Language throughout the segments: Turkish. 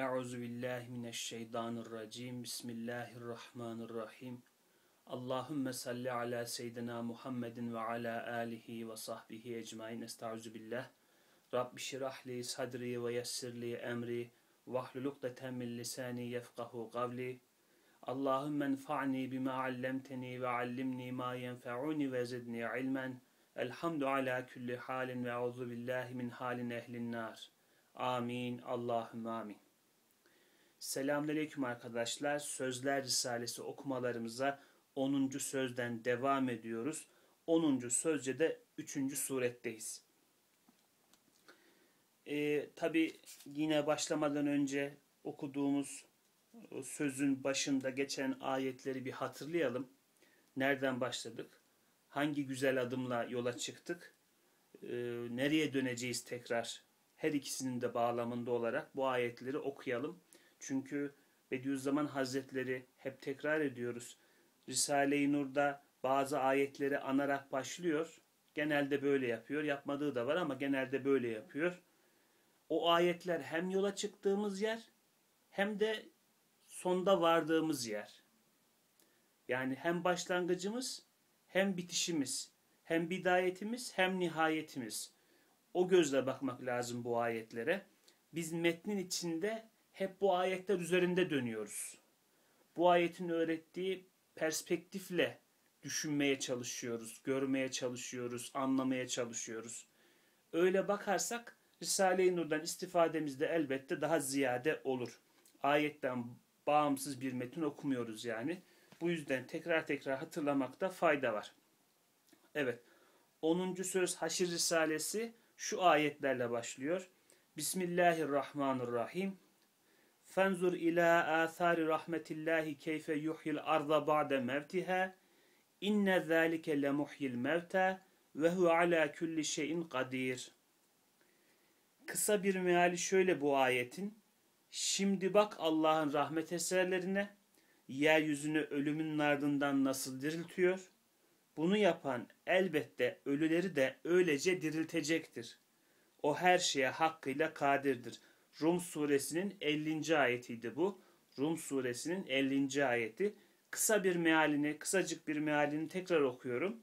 Euzu billahi mineşşeytanirracim. Bismillahirrahmanirrahim. Allahümme salli ala seyyidina Muhammedin ve ala alihi ve sahbihi ecmain. Estaizu billah. Rabbi şirah li sadri ve yessir li emri vahlul ukdeten min lisani yefkahu kavli. Allahümme enfa'ni bima allemteni ve allimni ma yenfe'uni ve zidni ilmen. Elhamdu ala kulli halin ve euzu billahi min halin ehlin nar. Amin. Allahümme amin. Selamünaleyküm arkadaşlar. Sözler Risalesi okumalarımıza 10. sözden devam ediyoruz. 10. sözce de 3. suretteyiz. Ee, Tabi yine başlamadan önce okuduğumuz sözün başında geçen ayetleri bir hatırlayalım. Nereden başladık? Hangi güzel adımla yola çıktık? Ee, nereye döneceğiz tekrar? Her ikisinin de bağlamında olarak bu ayetleri okuyalım çünkü Bediüzzaman Hazretleri hep tekrar ediyoruz. Risale-i Nur'da bazı ayetleri anarak başlıyor. Genelde böyle yapıyor. Yapmadığı da var ama genelde böyle yapıyor. O ayetler hem yola çıktığımız yer hem de sonda vardığımız yer. Yani hem başlangıcımız hem bitişimiz, hem bidayetimiz hem nihayetimiz. O gözle bakmak lazım bu ayetlere. Biz metnin içinde hep bu ayetler üzerinde dönüyoruz. Bu ayetin öğrettiği perspektifle düşünmeye çalışıyoruz, görmeye çalışıyoruz, anlamaya çalışıyoruz. Öyle bakarsak Risale-i Nur'dan istifademiz de elbette daha ziyade olur. Ayetten bağımsız bir metin okumuyoruz yani. Bu yüzden tekrar tekrar hatırlamakta fayda var. Evet. 10. söz Haşir Risalesi şu ayetlerle başlıyor. Bismillahirrahmanirrahim. Fenzur ila athari rahmetillahi keyfe yuhyil arda ba'de mevtiha. İnne zâlike le muhyil mevta ve hu ala kulli şeyin kadir. Kısa bir meali şöyle bu ayetin. Şimdi bak Allah'ın rahmet eserlerine, yeryüzünü ölümün ardından nasıl diriltiyor. Bunu yapan elbette ölüleri de öylece diriltecektir. O her şeye hakkıyla kadirdir. Rum suresinin 50. ayetiydi bu. Rum suresinin 50. ayeti. Kısa bir mealini, kısacık bir mealini tekrar okuyorum.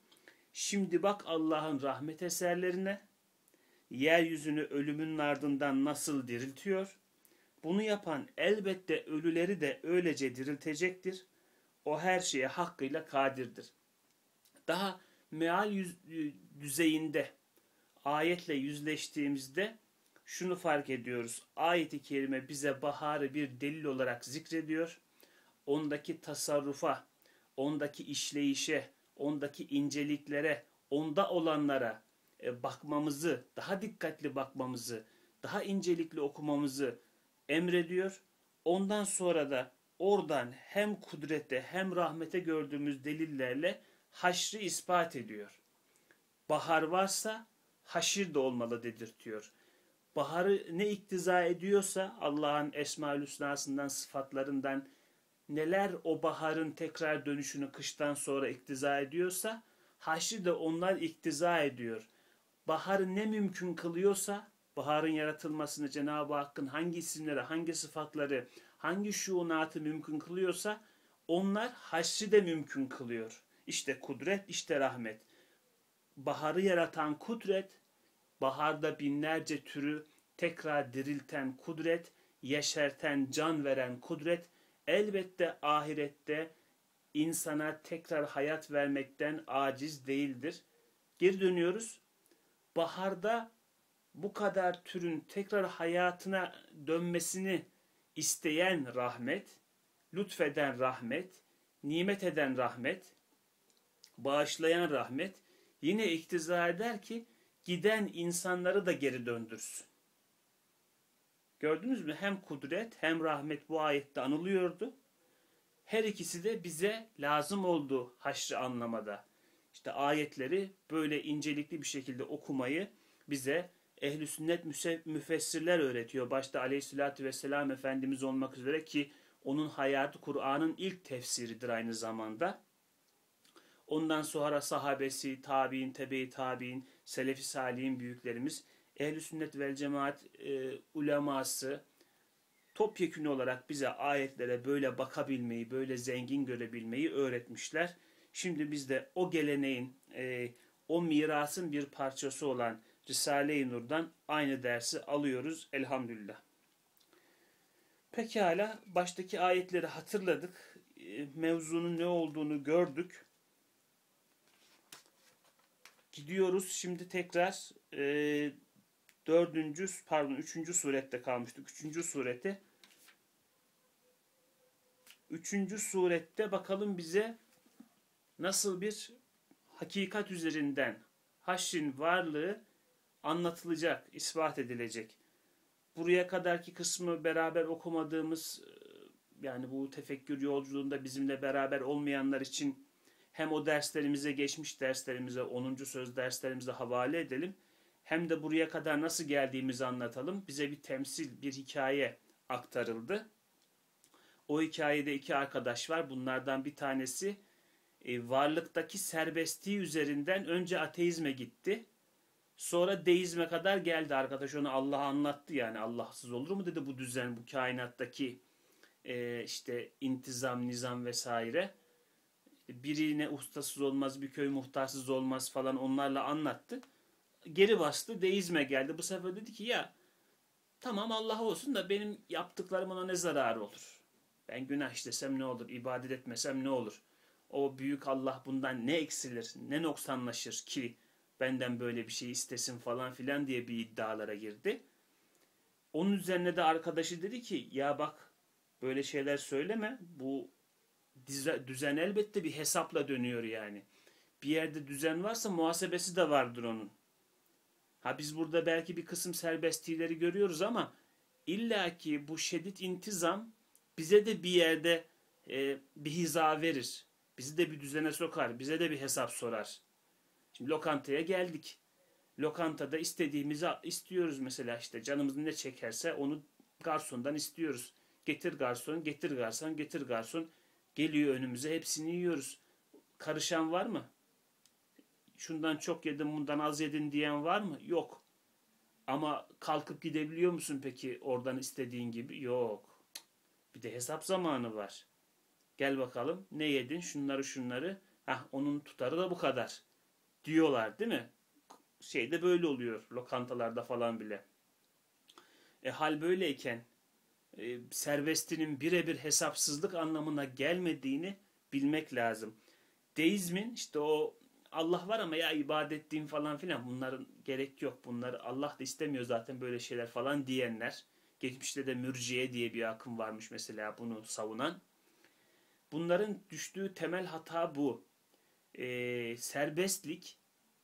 Şimdi bak Allah'ın rahmet eserlerine, yeryüzünü ölümün ardından nasıl diriltiyor. Bunu yapan elbette ölüleri de öylece diriltecektir. O her şeye hakkıyla kadirdir. Daha meal yüz, düzeyinde ayetle yüzleştiğimizde şunu fark ediyoruz. Ayet-i kerime bize baharı bir delil olarak zikrediyor. Ondaki tasarrufa, ondaki işleyişe, ondaki inceliklere, onda olanlara e, bakmamızı, daha dikkatli bakmamızı, daha incelikli okumamızı emrediyor. Ondan sonra da oradan hem kudrete hem rahmete gördüğümüz delillerle haşrı ispat ediyor. Bahar varsa haşir de olmalı dedirtiyor baharı ne iktiza ediyorsa Allah'ın Esma-ül Hüsna'sından, sıfatlarından neler o baharın tekrar dönüşünü kıştan sonra iktiza ediyorsa haşri de onlar iktiza ediyor. Baharı ne mümkün kılıyorsa baharın yaratılmasını Cenab-ı Hakk'ın hangi isimleri, hangi sıfatları, hangi şuunatı mümkün kılıyorsa onlar haşri de mümkün kılıyor. İşte kudret, işte rahmet. Baharı yaratan kudret, baharda binlerce türü tekrar dirilten kudret, yeşerten, can veren kudret elbette ahirette insana tekrar hayat vermekten aciz değildir. Geri dönüyoruz. Baharda bu kadar türün tekrar hayatına dönmesini isteyen rahmet, lütfeden rahmet, nimet eden rahmet, bağışlayan rahmet yine iktiza eder ki giden insanları da geri döndürsün. Gördünüz mü? Hem kudret hem rahmet bu ayette anılıyordu. Her ikisi de bize lazım oldu haşrı anlamada. İşte ayetleri böyle incelikli bir şekilde okumayı bize ehli sünnet müfessirler öğretiyor. Başta aleyhissalatü vesselam Efendimiz olmak üzere ki onun hayatı Kur'an'ın ilk tefsiridir aynı zamanda. Ondan sonra sahabesi, tabi'in, tebe-i tabi'in, selefi salihin büyüklerimiz, ehl sünnet vel cemaat e, uleması, topyekün olarak bize ayetlere böyle bakabilmeyi, böyle zengin görebilmeyi öğretmişler. Şimdi biz de o geleneğin, e, o mirasın bir parçası olan Risale-i Nur'dan aynı dersi alıyoruz elhamdülillah. Pekala baştaki ayetleri hatırladık. E, mevzunun ne olduğunu gördük. Gidiyoruz şimdi tekrar e, dördüncü pardon üçüncü surette kalmıştık. Üçüncü surette üçüncü surette bakalım bize nasıl bir hakikat üzerinden haşrin varlığı anlatılacak, ispat edilecek. Buraya kadarki kısmı beraber okumadığımız yani bu tefekkür yolculuğunda bizimle beraber olmayanlar için hem o derslerimize geçmiş derslerimize 10. söz derslerimize havale edelim hem de buraya kadar nasıl geldiğimizi anlatalım. Bize bir temsil, bir hikaye aktarıldı. O hikayede iki arkadaş var. Bunlardan bir tanesi e, varlıktaki serbestliği üzerinden önce ateizme gitti. Sonra deizme kadar geldi arkadaş onu Allah'a anlattı yani Allahsız olur mu dedi bu düzen bu kainattaki e, işte intizam nizam vesaire birine ustasız olmaz bir köy muhtarsız olmaz falan onlarla anlattı geri bastı deizme geldi bu sefer dedi ki ya tamam Allah olsun da benim yaptıklarım ona ne zararı olur ben günah işlesem ne olur ibadet etmesem ne olur o büyük Allah bundan ne eksilir ne noksanlaşır ki benden böyle bir şey istesin falan filan diye bir iddialara girdi. Onun üzerine de arkadaşı dedi ki ya bak böyle şeyler söyleme. Bu düzen elbette bir hesapla dönüyor yani. Bir yerde düzen varsa muhasebesi de vardır onun. Ha biz burada belki bir kısım serbestliğleri görüyoruz ama illaki bu şiddet intizam bize de bir yerde e, bir hiza verir. Bizi de bir düzene sokar. Bize de bir hesap sorar. Şimdi lokantaya geldik. Lokantada istediğimizi istiyoruz mesela işte canımız ne çekerse onu garsondan istiyoruz. Getir garson, getir garson, getir garson. Geliyor önümüze hepsini yiyoruz. Karışan var mı? Şundan çok yedim, bundan az yedin diyen var mı? Yok. Ama kalkıp gidebiliyor musun peki oradan istediğin gibi? Yok. Bir de hesap zamanı var. Gel bakalım ne yedin şunları şunları. Hah onun tutarı da bu kadar diyorlar değil mi? Şeyde böyle oluyor lokantalarda falan bile. E, hal böyleyken e, serbestinin birebir hesapsızlık anlamına gelmediğini bilmek lazım. Deizmin işte o Allah var ama ya ibadet din falan filan bunların gerek yok. Bunları Allah da istemiyor zaten böyle şeyler falan diyenler. Geçmişte de mürciye diye bir akım varmış mesela bunu savunan. Bunların düştüğü temel hata bu e, serbestlik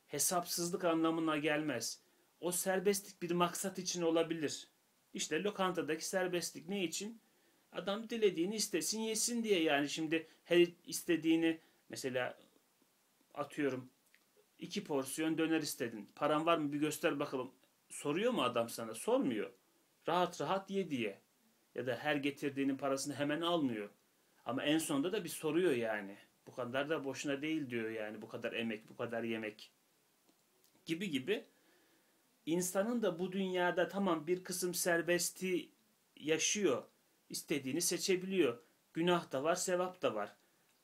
hesapsızlık anlamına gelmez. O serbestlik bir maksat için olabilir. İşte lokantadaki serbestlik ne için? Adam dilediğini istesin yesin diye yani şimdi her istediğini mesela atıyorum iki porsiyon döner istedin. Paran var mı bir göster bakalım. Soruyor mu adam sana? Sormuyor. Rahat rahat ye diye. Ya da her getirdiğinin parasını hemen almıyor. Ama en sonunda da bir soruyor yani. Bu kadar da boşuna değil diyor yani bu kadar emek, bu kadar yemek gibi gibi. İnsanın da bu dünyada tamam bir kısım serbesti yaşıyor. istediğini seçebiliyor. Günah da var, sevap da var.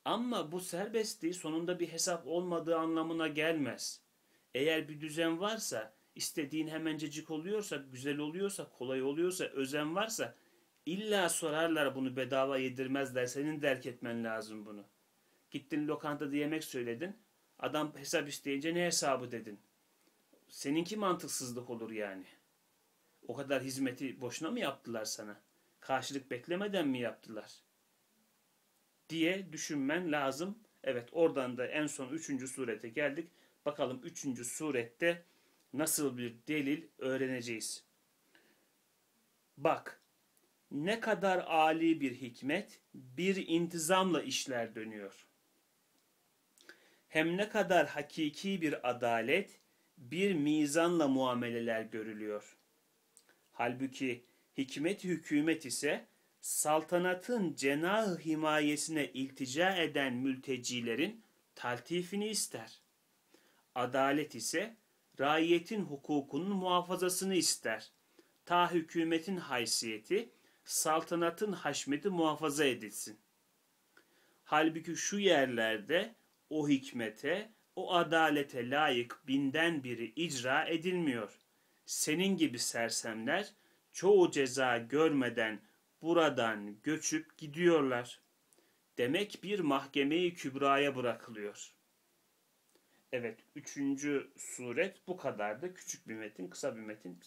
Ama bu serbestliği sonunda bir hesap olmadığı anlamına gelmez. Eğer bir düzen varsa, istediğin hemencecik oluyorsa, güzel oluyorsa, kolay oluyorsa, özen varsa illa sorarlar bunu bedava yedirmezler. Senin derk etmen lazım bunu. Gittin lokantada yemek söyledin. Adam hesap isteyince ne hesabı dedin. Seninki mantıksızlık olur yani. O kadar hizmeti boşuna mı yaptılar sana? Karşılık beklemeden mi yaptılar? Diye düşünmen lazım. Evet oradan da en son 3. surete geldik. Bakalım 3. surette nasıl bir delil öğreneceğiz. Bak ne kadar âli bir hikmet bir intizamla işler dönüyor hem ne kadar hakiki bir adalet, bir mizanla muameleler görülüyor. Halbuki hikmet hükümet ise saltanatın cenah himayesine iltica eden mültecilerin taltifini ister. Adalet ise raiyetin hukukunun muhafazasını ister. Ta hükümetin haysiyeti saltanatın haşmeti muhafaza edilsin. Halbuki şu yerlerde o hikmete, o adalete layık binden biri icra edilmiyor. Senin gibi sersemler çoğu ceza görmeden buradan göçüp gidiyorlar. Demek bir mahkemeyi kübraya bırakılıyor. Evet, üçüncü suret bu kadardı. Küçük bir metin, kısa bir metin.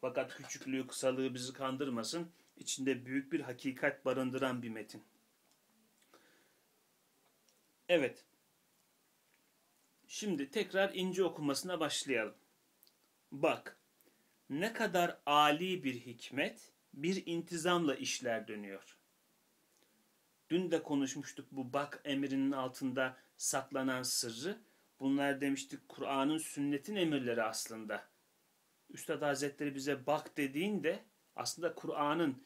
Fakat küçüklüğü, kısalığı bizi kandırmasın. İçinde büyük bir hakikat barındıran bir metin. Evet. Şimdi tekrar ince okumasına başlayalım. Bak, ne kadar ali bir hikmet, bir intizamla işler dönüyor. Dün de konuşmuştuk bu bak emrinin altında saklanan sırrı. Bunlar demiştik Kur'an'ın sünnetin emirleri aslında. Üstad Hazretleri bize bak dediğinde aslında Kur'an'ın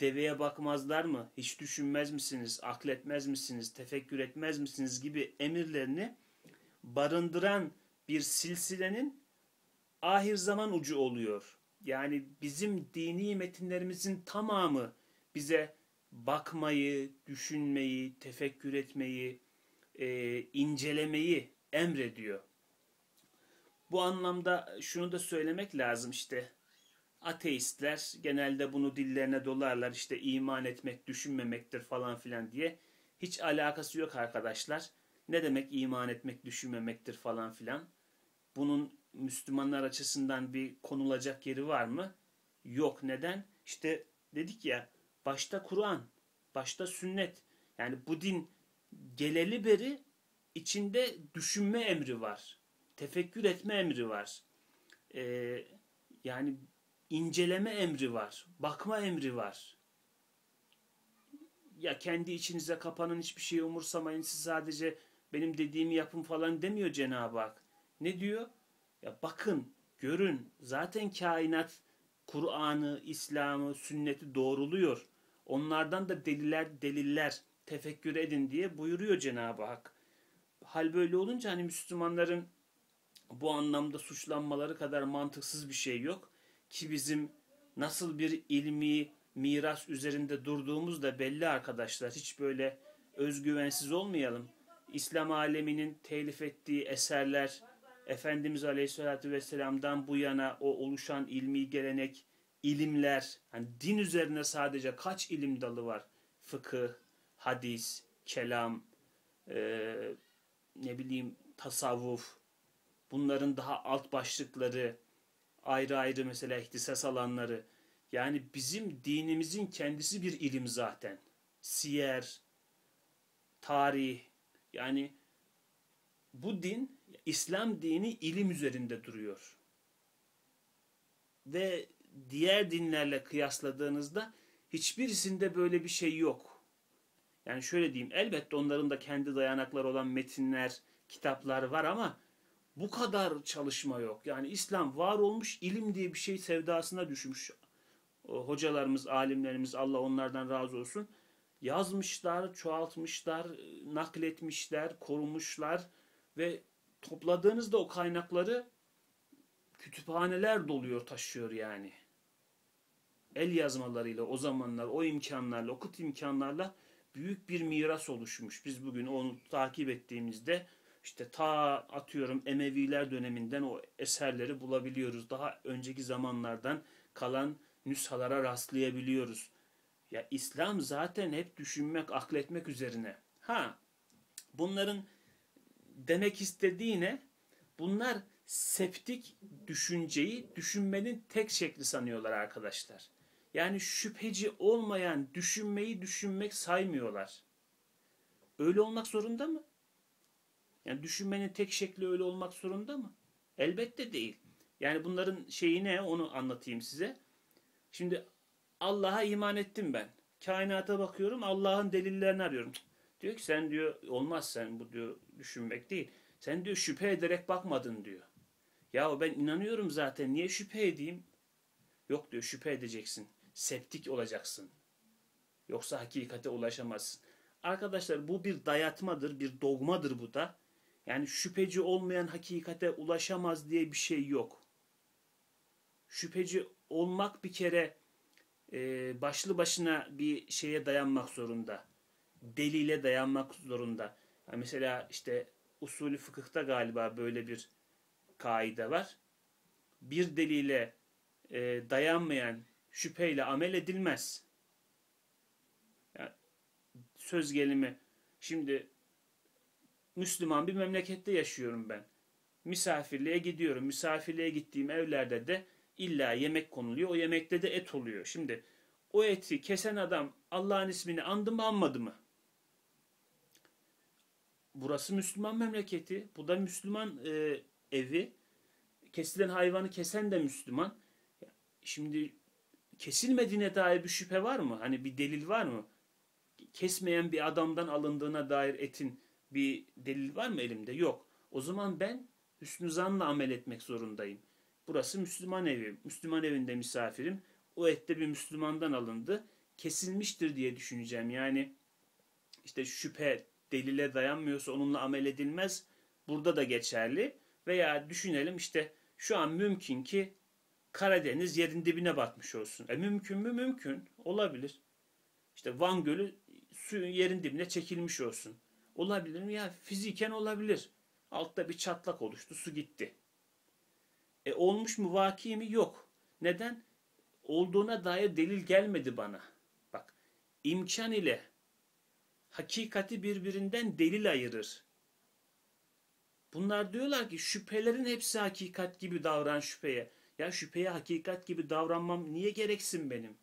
deveye bakmazlar mı, hiç düşünmez misiniz, akletmez misiniz, tefekkür etmez misiniz gibi emirlerini barındıran bir silsilenin ahir zaman ucu oluyor. Yani bizim dini metinlerimizin tamamı bize bakmayı, düşünmeyi, tefekkür etmeyi, e, incelemeyi emrediyor. Bu anlamda şunu da söylemek lazım işte ateistler genelde bunu dillerine dolarlar işte iman etmek düşünmemektir falan filan diye. Hiç alakası yok arkadaşlar. Ne demek iman etmek düşünmemektir falan filan. Bunun Müslümanlar açısından bir konulacak yeri var mı? Yok. Neden? İşte dedik ya başta Kur'an, başta sünnet. Yani bu din geleli beri içinde düşünme emri var. Tefekkür etme emri var. Ee, yani inceleme emri var. Bakma emri var. Ya kendi içinize kapanın hiçbir şey umursamayın. Siz sadece benim dediğimi yapın falan demiyor Cenab-ı Hak. Ne diyor? Ya bakın, görün. Zaten kainat Kur'an'ı, İslam'ı, sünneti doğruluyor. Onlardan da deliller, deliller tefekkür edin diye buyuruyor Cenab-ı Hak. Hal böyle olunca hani Müslümanların bu anlamda suçlanmaları kadar mantıksız bir şey yok ki bizim nasıl bir ilmi miras üzerinde durduğumuz da belli arkadaşlar. Hiç böyle özgüvensiz olmayalım. İslam aleminin telif ettiği eserler, Efendimiz Aleyhisselatü Vesselam'dan bu yana o oluşan ilmi gelenek, ilimler, hani din üzerine sadece kaç ilim dalı var? Fıkıh, hadis, kelam, e, ne bileyim tasavvuf, bunların daha alt başlıkları, ayrı ayrı mesela ihtisas alanları. Yani bizim dinimizin kendisi bir ilim zaten. Siyer, tarih, yani bu din, İslam dini ilim üzerinde duruyor. Ve diğer dinlerle kıyasladığınızda hiçbirisinde böyle bir şey yok. Yani şöyle diyeyim, elbette onların da kendi dayanakları olan metinler, kitaplar var ama bu kadar çalışma yok. Yani İslam var olmuş ilim diye bir şey sevdasına düşmüş. O hocalarımız, alimlerimiz Allah onlardan razı olsun. Yazmışlar, çoğaltmışlar, nakletmişler, korumuşlar ve topladığınızda o kaynakları kütüphaneler doluyor, taşıyor yani. El yazmalarıyla o zamanlar, o imkanlarla, okut imkanlarla büyük bir miras oluşmuş. Biz bugün onu takip ettiğimizde işte ta atıyorum Emeviler döneminden o eserleri bulabiliyoruz. Daha önceki zamanlardan kalan nüshalara rastlayabiliyoruz. Ya İslam zaten hep düşünmek, akletmek üzerine. Ha, bunların demek istediğine bunlar septik düşünceyi düşünmenin tek şekli sanıyorlar arkadaşlar. Yani şüpheci olmayan düşünmeyi düşünmek saymıyorlar. Öyle olmak zorunda mı? Yani düşünmenin tek şekli öyle olmak zorunda mı? Elbette değil. Yani bunların şeyi ne onu anlatayım size. Şimdi Allah'a iman ettim ben. Kainata bakıyorum Allah'ın delillerini arıyorum. Diyor ki sen diyor olmaz sen bu diyor düşünmek değil. Sen diyor şüphe ederek bakmadın diyor. Ya ben inanıyorum zaten niye şüphe edeyim? Yok diyor şüphe edeceksin. Septik olacaksın. Yoksa hakikate ulaşamazsın. Arkadaşlar bu bir dayatmadır, bir dogmadır bu da. Yani şüpheci olmayan hakikate ulaşamaz diye bir şey yok. şüpheci olmak bir kere e, başlı başına bir şeye dayanmak zorunda. Delile dayanmak zorunda. Yani mesela işte usulü fıkıhta galiba böyle bir kaide var. Bir delile e, dayanmayan şüpheyle amel edilmez. Yani söz gelimi şimdi Müslüman bir memlekette yaşıyorum ben. Misafirliğe gidiyorum. Misafirliğe gittiğim evlerde de illa yemek konuluyor. O yemekte de et oluyor. Şimdi o eti kesen adam Allah'ın ismini andı mı anmadı mı? Burası Müslüman memleketi. Bu da Müslüman e, evi. Kesilen hayvanı kesen de Müslüman. Şimdi kesilmediğine dair bir şüphe var mı? Hani bir delil var mı? Kesmeyen bir adamdan alındığına dair etin bir delil var mı elimde? Yok. O zaman ben hüsnü zanla amel etmek zorundayım. Burası Müslüman evi. Müslüman evinde misafirim. O et de bir Müslümandan alındı. Kesilmiştir diye düşüneceğim. Yani işte şüphe delile dayanmıyorsa onunla amel edilmez. Burada da geçerli. Veya düşünelim işte şu an mümkün ki Karadeniz yerin dibine batmış olsun. E mümkün mü? Mümkün. Olabilir. İşte Van Gölü suyun yerin dibine çekilmiş olsun. Olabilir mi? Ya fiziken olabilir. Altta bir çatlak oluştu. Su gitti. E olmuş mu vaki mi? Yok. Neden? Olduğuna dair delil gelmedi bana. Bak imkan ile hakikati birbirinden delil ayırır. Bunlar diyorlar ki şüphelerin hepsi hakikat gibi davran şüpheye. Ya şüpheye hakikat gibi davranmam niye gereksin benim?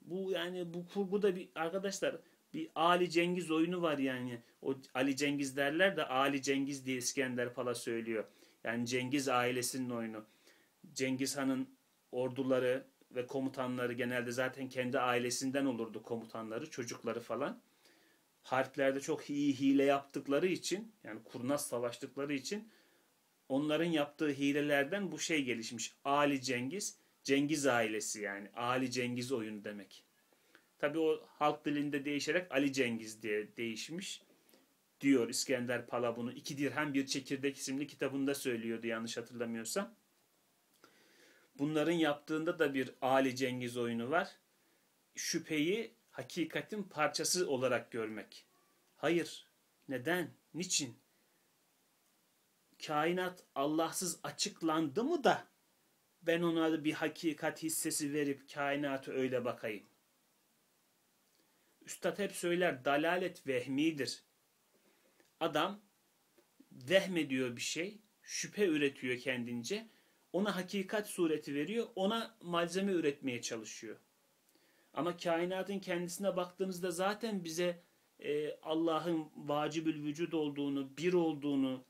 Bu yani bu kurguda bir arkadaşlar bir Ali Cengiz oyunu var yani. O Ali Cengiz derler de Ali Cengiz diye İskender Pala söylüyor. Yani Cengiz ailesinin oyunu. Cengiz Han'ın orduları ve komutanları genelde zaten kendi ailesinden olurdu komutanları, çocukları falan. Harplerde çok iyi hile yaptıkları için, yani kurnaz savaştıkları için onların yaptığı hilelerden bu şey gelişmiş. Ali Cengiz, Cengiz ailesi yani. Ali Cengiz oyunu demek. Tabi o halk dilinde değişerek Ali Cengiz diye değişmiş. Diyor İskender Pala bunu. İki dirhem bir çekirdek isimli kitabında söylüyordu yanlış hatırlamıyorsam. Bunların yaptığında da bir Ali Cengiz oyunu var. Şüpheyi hakikatin parçası olarak görmek. Hayır. Neden? Niçin? Kainat Allahsız açıklandı mı da ben ona bir hakikat hissesi verip kainatı öyle bakayım. Üstad hep söyler dalalet vehmidir. Adam vehmediyor bir şey, şüphe üretiyor kendince, ona hakikat sureti veriyor, ona malzeme üretmeye çalışıyor. Ama kainatın kendisine baktığımızda zaten bize e, Allah'ın vacibül vücud olduğunu, bir olduğunu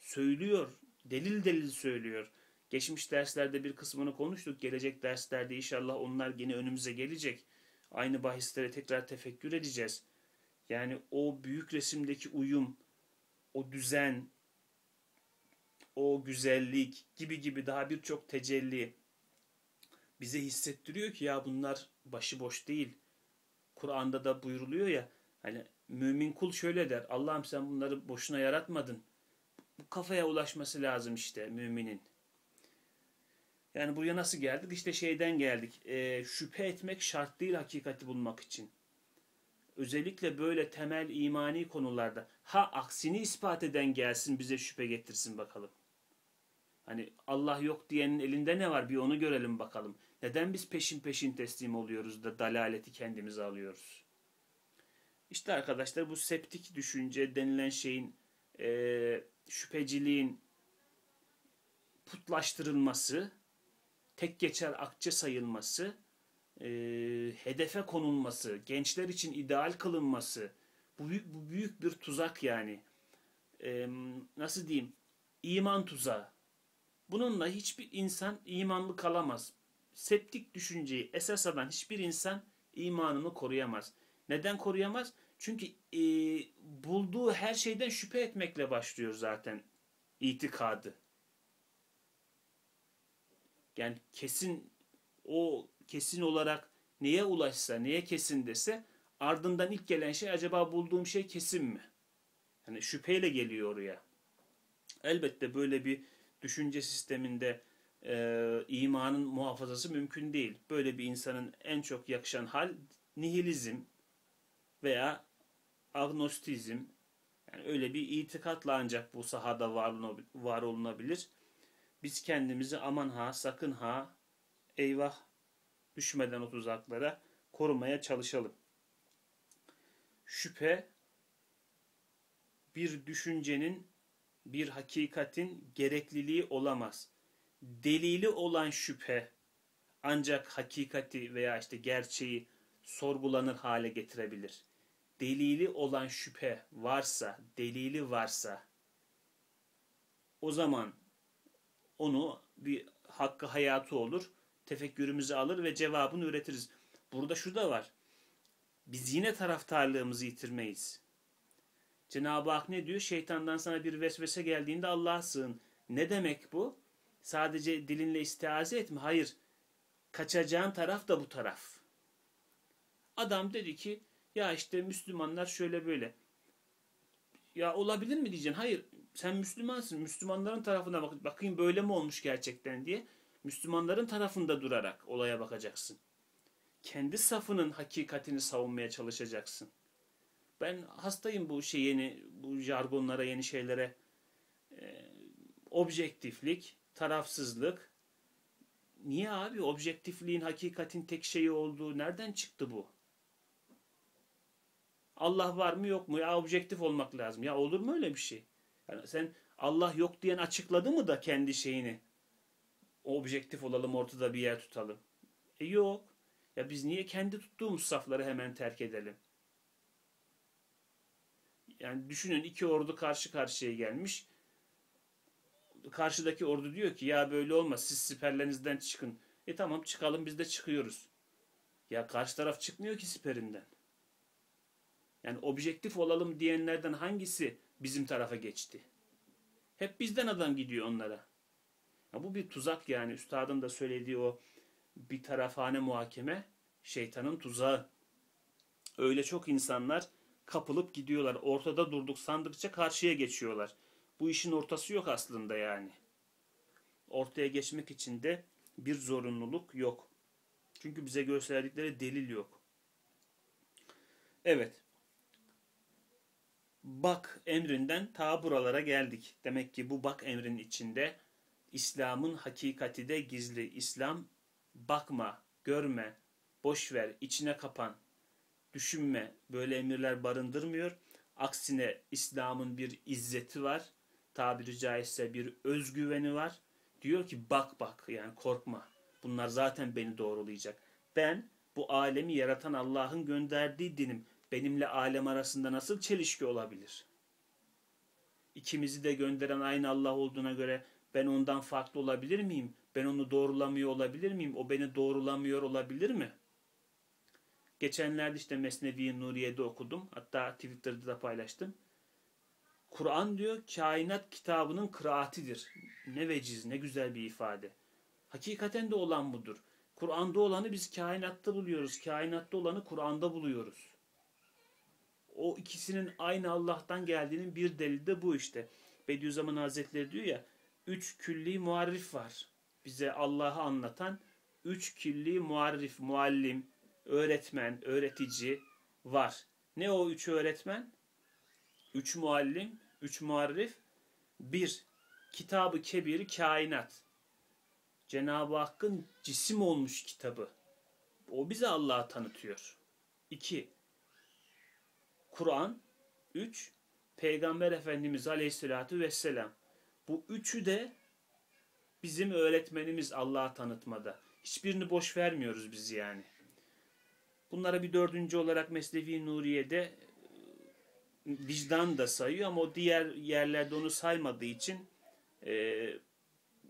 söylüyor. Delil delil söylüyor. Geçmiş derslerde bir kısmını konuştuk. Gelecek derslerde inşallah onlar yine önümüze gelecek. Aynı bahislere tekrar tefekkür edeceğiz. Yani o büyük resimdeki uyum, o düzen, o güzellik gibi gibi daha birçok tecelli bize hissettiriyor ki ya bunlar başıboş değil. Kur'an'da da buyuruluyor ya hani mümin kul şöyle der. Allah'ım sen bunları boşuna yaratmadın. Bu kafaya ulaşması lazım işte müminin. Yani buraya nasıl geldik? İşte şeyden geldik. E, şüphe etmek şart değil hakikati bulmak için. Özellikle böyle temel imani konularda. Ha aksini ispat eden gelsin bize şüphe getirsin bakalım. Hani Allah yok diyenin elinde ne var bir onu görelim bakalım. Neden biz peşin peşin teslim oluyoruz da dalaleti kendimize alıyoruz? İşte arkadaşlar bu septik düşünce denilen şeyin e, şüpheciliğin putlaştırılması, tek geçer akçe sayılması, e, hedefe konulması, gençler için ideal kılınması, bu bu büyük bir tuzak yani. E, nasıl diyeyim? İman tuzağı. Bununla hiçbir insan imanlı kalamaz. Septik düşünceyi esas alan hiçbir insan imanını koruyamaz. Neden koruyamaz? Çünkü e, bulduğu her şeyden şüphe etmekle başlıyor zaten itikadı. Yani kesin o kesin olarak neye ulaşsa, neye kesin dese ardından ilk gelen şey acaba bulduğum şey kesin mi? Yani şüpheyle geliyor oraya. Elbette böyle bir düşünce sisteminde e, imanın muhafazası mümkün değil. Böyle bir insanın en çok yakışan hal nihilizm veya agnostizm. Yani öyle bir itikatla ancak bu sahada var, var olunabilir. Biz kendimizi aman ha, sakın ha, eyvah düşmeden o tuzaklara korumaya çalışalım. Şüphe bir düşüncenin, bir hakikatin gerekliliği olamaz. Delili olan şüphe ancak hakikati veya işte gerçeği sorgulanır hale getirebilir. Delili olan şüphe varsa, delili varsa o zaman onu bir hakkı hayatı olur, tefekkürümüzü alır ve cevabını üretiriz. Burada şu da var. Biz yine taraftarlığımızı yitirmeyiz. Cenab-ı Hak ne diyor? Şeytandan sana bir vesvese geldiğinde Allah'a sığın. Ne demek bu? Sadece dilinle istiaze etme. Hayır. Kaçacağın taraf da bu taraf. Adam dedi ki ya işte Müslümanlar şöyle böyle. Ya olabilir mi diyeceksin? Hayır. Sen Müslümansın. Müslümanların tarafına bak bakayım böyle mi olmuş gerçekten diye. Müslümanların tarafında durarak olaya bakacaksın. Kendi safının hakikatini savunmaya çalışacaksın. Ben hastayım bu şey yeni, bu jargonlara, yeni şeylere. Ee, objektiflik, tarafsızlık. Niye abi? Objektifliğin, hakikatin tek şeyi olduğu nereden çıktı bu? Allah var mı yok mu? Ya objektif olmak lazım. Ya olur mu öyle bir şey? Yani sen Allah yok diyen açıkladı mı da kendi şeyini? Objektif olalım, ortada bir yer tutalım. E yok. Ya biz niye kendi tuttuğumuz safları hemen terk edelim? Yani düşünün iki ordu karşı karşıya gelmiş. Karşıdaki ordu diyor ki ya böyle olmaz siz siperlerinizden çıkın. E tamam çıkalım biz de çıkıyoruz. Ya karşı taraf çıkmıyor ki siperinden. Yani objektif olalım diyenlerden hangisi bizim tarafa geçti? Hep bizden adam gidiyor onlara. Ya bu bir tuzak yani. Üstadın da söylediği o bir tarafhane muhakeme şeytanın tuzağı. Öyle çok insanlar kapılıp gidiyorlar. Ortada durduk sandıkça karşıya geçiyorlar. Bu işin ortası yok aslında yani. Ortaya geçmek için de bir zorunluluk yok. Çünkü bize gösterdikleri delil yok. Evet. Bak emrinden ta buralara geldik. Demek ki bu bak emrin içinde İslam'ın hakikati de gizli. İslam bakma, görme, boş ver, içine kapan, düşünme böyle emirler barındırmıyor. Aksine İslam'ın bir izzeti var. Tabiri caizse bir özgüveni var. Diyor ki bak bak yani korkma. Bunlar zaten beni doğrulayacak. Ben bu alemi yaratan Allah'ın gönderdiği dinim benimle alem arasında nasıl çelişki olabilir? İkimizi de gönderen aynı Allah olduğuna göre ben ondan farklı olabilir miyim? Ben onu doğrulamıyor olabilir miyim? O beni doğrulamıyor olabilir mi? Geçenlerde işte Mesnevi Nuriye'de okudum. Hatta Twitter'da da paylaştım. Kur'an diyor kainat kitabının kıraatidir. Ne veciz, ne güzel bir ifade. Hakikaten de olan budur. Kur'an'da olanı biz kainatta buluyoruz. Kainatta olanı Kur'an'da buluyoruz. O ikisinin aynı Allah'tan geldiğinin bir delili de bu işte. Bediüzzaman Hazretleri diyor ya, üç külli muarrif var. Bize Allah'ı anlatan üç külli muarrif, muallim, öğretmen, öğretici var. Ne o üç öğretmen? Üç muallim, üç muarrif. Bir, kitabı kebir kainat. Cenab-ı Hakk'ın cisim olmuş kitabı. O bize Allah'ı tanıtıyor. İki, Kur'an. Üç, Peygamber Efendimiz Aleyhisselatü Vesselam. Bu üçü de bizim öğretmenimiz Allah'a tanıtmada. Hiçbirini boş vermiyoruz biz yani. Bunlara bir dördüncü olarak Mesnevi Nuriye'de e, vicdan da sayıyor ama o diğer yerlerde onu saymadığı için e,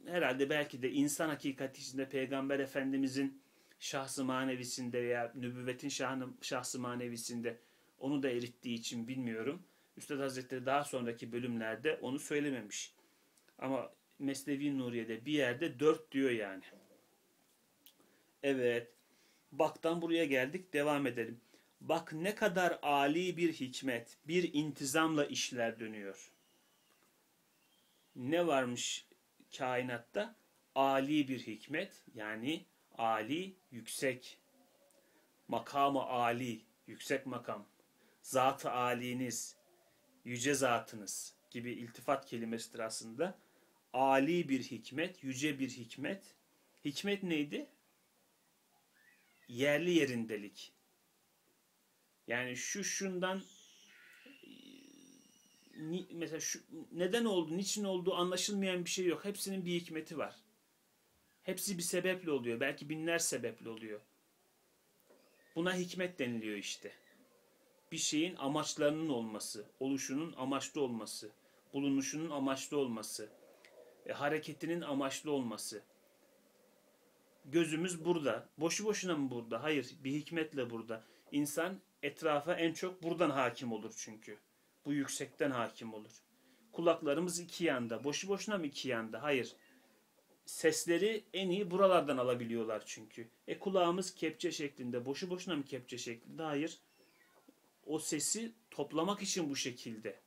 herhalde belki de insan hakikati içinde Peygamber Efendimizin şahsı manevisinde veya nübüvvetin şahını, şahsı manevisinde onu da erittiği için bilmiyorum. Üstad Hazretleri daha sonraki bölümlerde onu söylememiş. Ama Mesnevi Nuriye'de bir yerde dört diyor yani. Evet. Baktan buraya geldik. Devam edelim. Bak ne kadar ali bir hikmet, bir intizamla işler dönüyor. Ne varmış kainatta? Ali bir hikmet yani ali yüksek makamı ali yüksek makam zatı aliniz yüce zatınız gibi iltifat kelimesidir aslında. Ali bir hikmet, yüce bir hikmet. Hikmet neydi? Yerli yerindelik. Yani şu şundan mesela şu, neden oldu, niçin olduğu anlaşılmayan bir şey yok. Hepsinin bir hikmeti var. Hepsi bir sebeple oluyor. Belki binler sebeple oluyor. Buna hikmet deniliyor işte. Bir şeyin amaçlarının olması, oluşunun amaçlı olması, bulunuşunun amaçlı olması, e, hareketinin amaçlı olması. Gözümüz burada. Boşu boşuna mı burada? Hayır, bir hikmetle burada. İnsan etrafa en çok buradan hakim olur çünkü. Bu yüksekten hakim olur. Kulaklarımız iki yanda. Boşu boşuna mı iki yanda? Hayır. Sesleri en iyi buralardan alabiliyorlar çünkü. E kulağımız kepçe şeklinde. Boşu boşuna mı kepçe şeklinde? Hayır. O sesi toplamak için bu şekilde.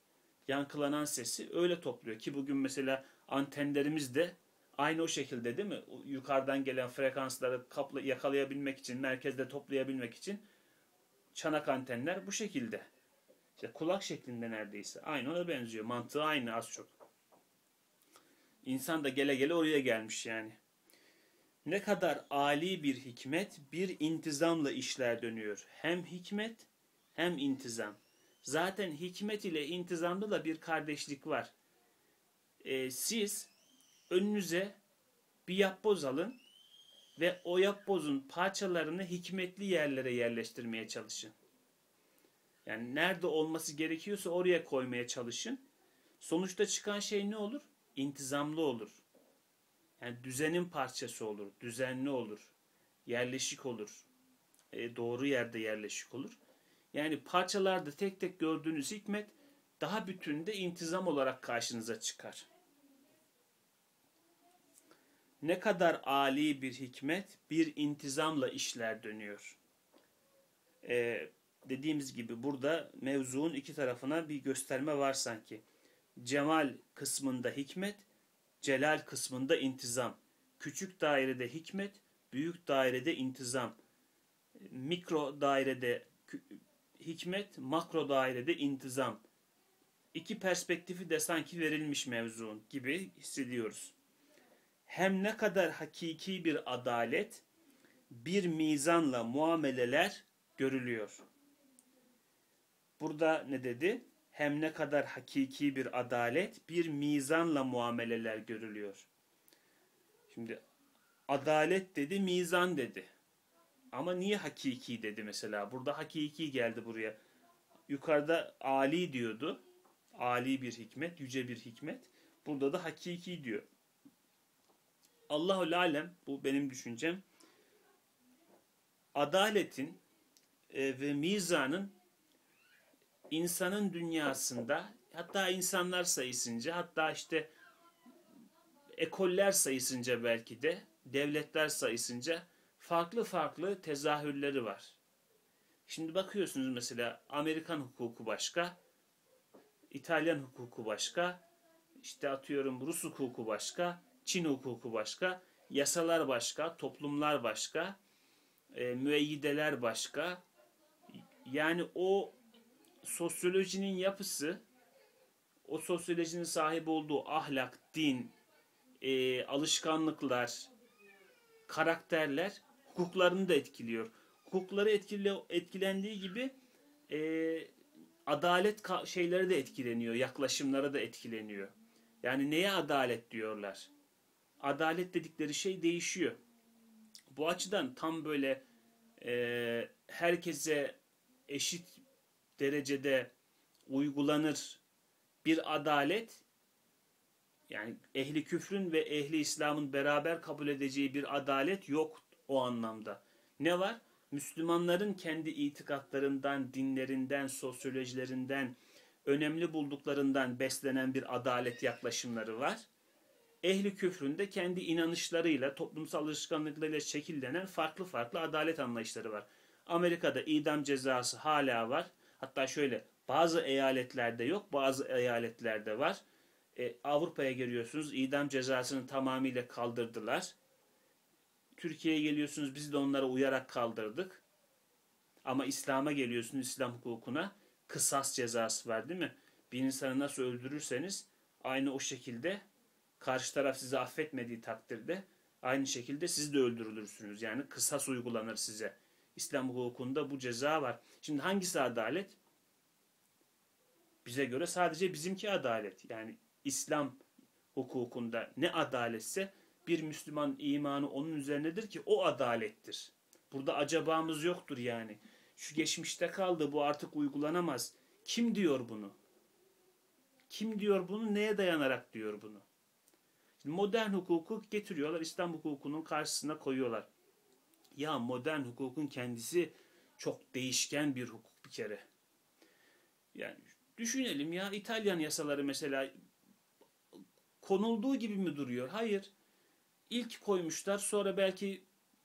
Yankılanan sesi öyle topluyor ki bugün mesela antenlerimiz de aynı o şekilde değil mi? Yukarıdan gelen frekansları kapla, yakalayabilmek için, merkezde toplayabilmek için çanak antenler bu şekilde. İşte kulak şeklinde neredeyse. Aynı ona benziyor. Mantığı aynı az çok. İnsan da gele gele oraya gelmiş yani. Ne kadar ali bir hikmet bir intizamla işler dönüyor. Hem hikmet hem intizam. Zaten hikmet ile intizamda da bir kardeşlik var. Ee, siz önünüze bir yapboz alın ve o yapbozun parçalarını hikmetli yerlere yerleştirmeye çalışın. Yani nerede olması gerekiyorsa oraya koymaya çalışın. Sonuçta çıkan şey ne olur? İntizamlı olur. Yani düzenin parçası olur, düzenli olur, yerleşik olur, e, doğru yerde yerleşik olur. Yani parçalarda tek tek gördüğünüz hikmet daha bütünde intizam olarak karşınıza çıkar. Ne kadar ali bir hikmet bir intizamla işler dönüyor. Ee, dediğimiz gibi burada mevzuun iki tarafına bir gösterme var sanki. Cemal kısmında hikmet, celal kısmında intizam. Küçük dairede hikmet, büyük dairede intizam. Mikro dairede hikmet, makro dairede intizam. İki perspektifi de sanki verilmiş mevzuun gibi hissediyoruz. Hem ne kadar hakiki bir adalet, bir mizanla muameleler görülüyor. Burada ne dedi? Hem ne kadar hakiki bir adalet, bir mizanla muameleler görülüyor. Şimdi adalet dedi, mizan dedi. Ama niye hakiki dedi mesela? Burada hakiki geldi buraya. Yukarıda ali diyordu. Ali bir hikmet, yüce bir hikmet. Burada da hakiki diyor. Allahu alem bu benim düşüncem. Adaletin e, ve mizanın insanın dünyasında hatta insanlar sayısınca hatta işte ekoller sayısınca belki de devletler sayısınca farklı farklı tezahürleri var. Şimdi bakıyorsunuz mesela Amerikan hukuku başka, İtalyan hukuku başka, işte atıyorum Rus hukuku başka, Çin hukuku başka, yasalar başka, toplumlar başka, e, müeyyideler başka. Yani o sosyolojinin yapısı, o sosyolojinin sahip olduğu ahlak, din, e, alışkanlıklar, karakterler hukuklarını da etkiliyor. Hukukları etkili, etkilendiği gibi e, adalet şeyleri de etkileniyor, yaklaşımları da etkileniyor. Yani neye adalet diyorlar? Adalet dedikleri şey değişiyor. Bu açıdan tam böyle e, herkese eşit derecede uygulanır bir adalet yani ehli küfrün ve ehli İslam'ın beraber kabul edeceği bir adalet yok o anlamda. Ne var? Müslümanların kendi itikatlarından, dinlerinden, sosyolojilerinden, önemli bulduklarından beslenen bir adalet yaklaşımları var. Ehli küfrün de kendi inanışlarıyla, toplumsal alışkanlıklarıyla şekillenen farklı farklı adalet anlayışları var. Amerika'da idam cezası hala var. Hatta şöyle bazı eyaletlerde yok, bazı eyaletlerde var. E, Avrupa'ya geliyorsunuz, idam cezasını tamamıyla kaldırdılar. Türkiye'ye geliyorsunuz, biz de onlara uyarak kaldırdık. Ama İslam'a geliyorsunuz, İslam hukukuna kısas cezası var değil mi? Bir insanı nasıl öldürürseniz aynı o şekilde karşı taraf sizi affetmediği takdirde aynı şekilde siz de öldürülürsünüz. Yani kısas uygulanır size. İslam hukukunda bu ceza var. Şimdi hangisi adalet? Bize göre sadece bizimki adalet. Yani İslam hukukunda ne adaletse bir Müslüman imanı onun üzerinedir ki o adalettir. Burada acabamız yoktur yani. Şu geçmişte kaldı bu artık uygulanamaz. Kim diyor bunu? Kim diyor bunu? Neye dayanarak diyor bunu? Şimdi modern hukuku getiriyorlar İslam hukukunun karşısına koyuyorlar. Ya modern hukukun kendisi çok değişken bir hukuk bir kere. Yani düşünelim ya İtalyan yasaları mesela konulduğu gibi mi duruyor? Hayır. İlk koymuşlar sonra belki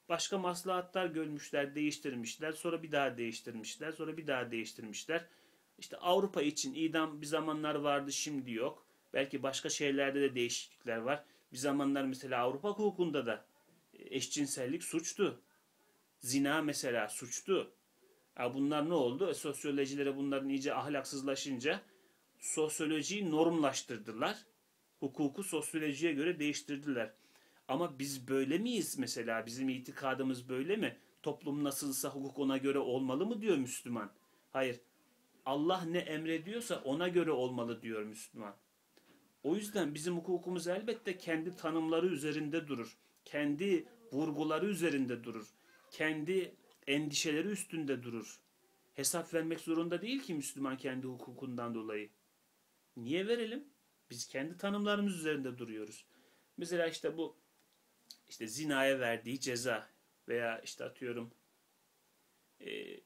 başka maslahatlar görmüşler, değiştirmişler. Sonra bir daha değiştirmişler. Sonra bir daha değiştirmişler. İşte Avrupa için idam bir zamanlar vardı şimdi yok. Belki başka şeylerde de değişiklikler var. Bir zamanlar mesela Avrupa hukukunda da eşcinsellik suçtu. Zina mesela suçtu. Ya bunlar ne oldu? E, sosyolojilere bunların iyice ahlaksızlaşınca sosyolojiyi normlaştırdılar. Hukuku sosyolojiye göre değiştirdiler. Ama biz böyle miyiz mesela? Bizim itikadımız böyle mi? Toplum nasılsa hukuk ona göre olmalı mı diyor Müslüman? Hayır. Allah ne emrediyorsa ona göre olmalı diyor Müslüman. O yüzden bizim hukukumuz elbette kendi tanımları üzerinde durur. Kendi vurguları üzerinde durur. Kendi endişeleri üstünde durur. Hesap vermek zorunda değil ki Müslüman kendi hukukundan dolayı. Niye verelim? Biz kendi tanımlarımız üzerinde duruyoruz. Mesela işte bu işte zinaya verdiği ceza veya işte atıyorum e,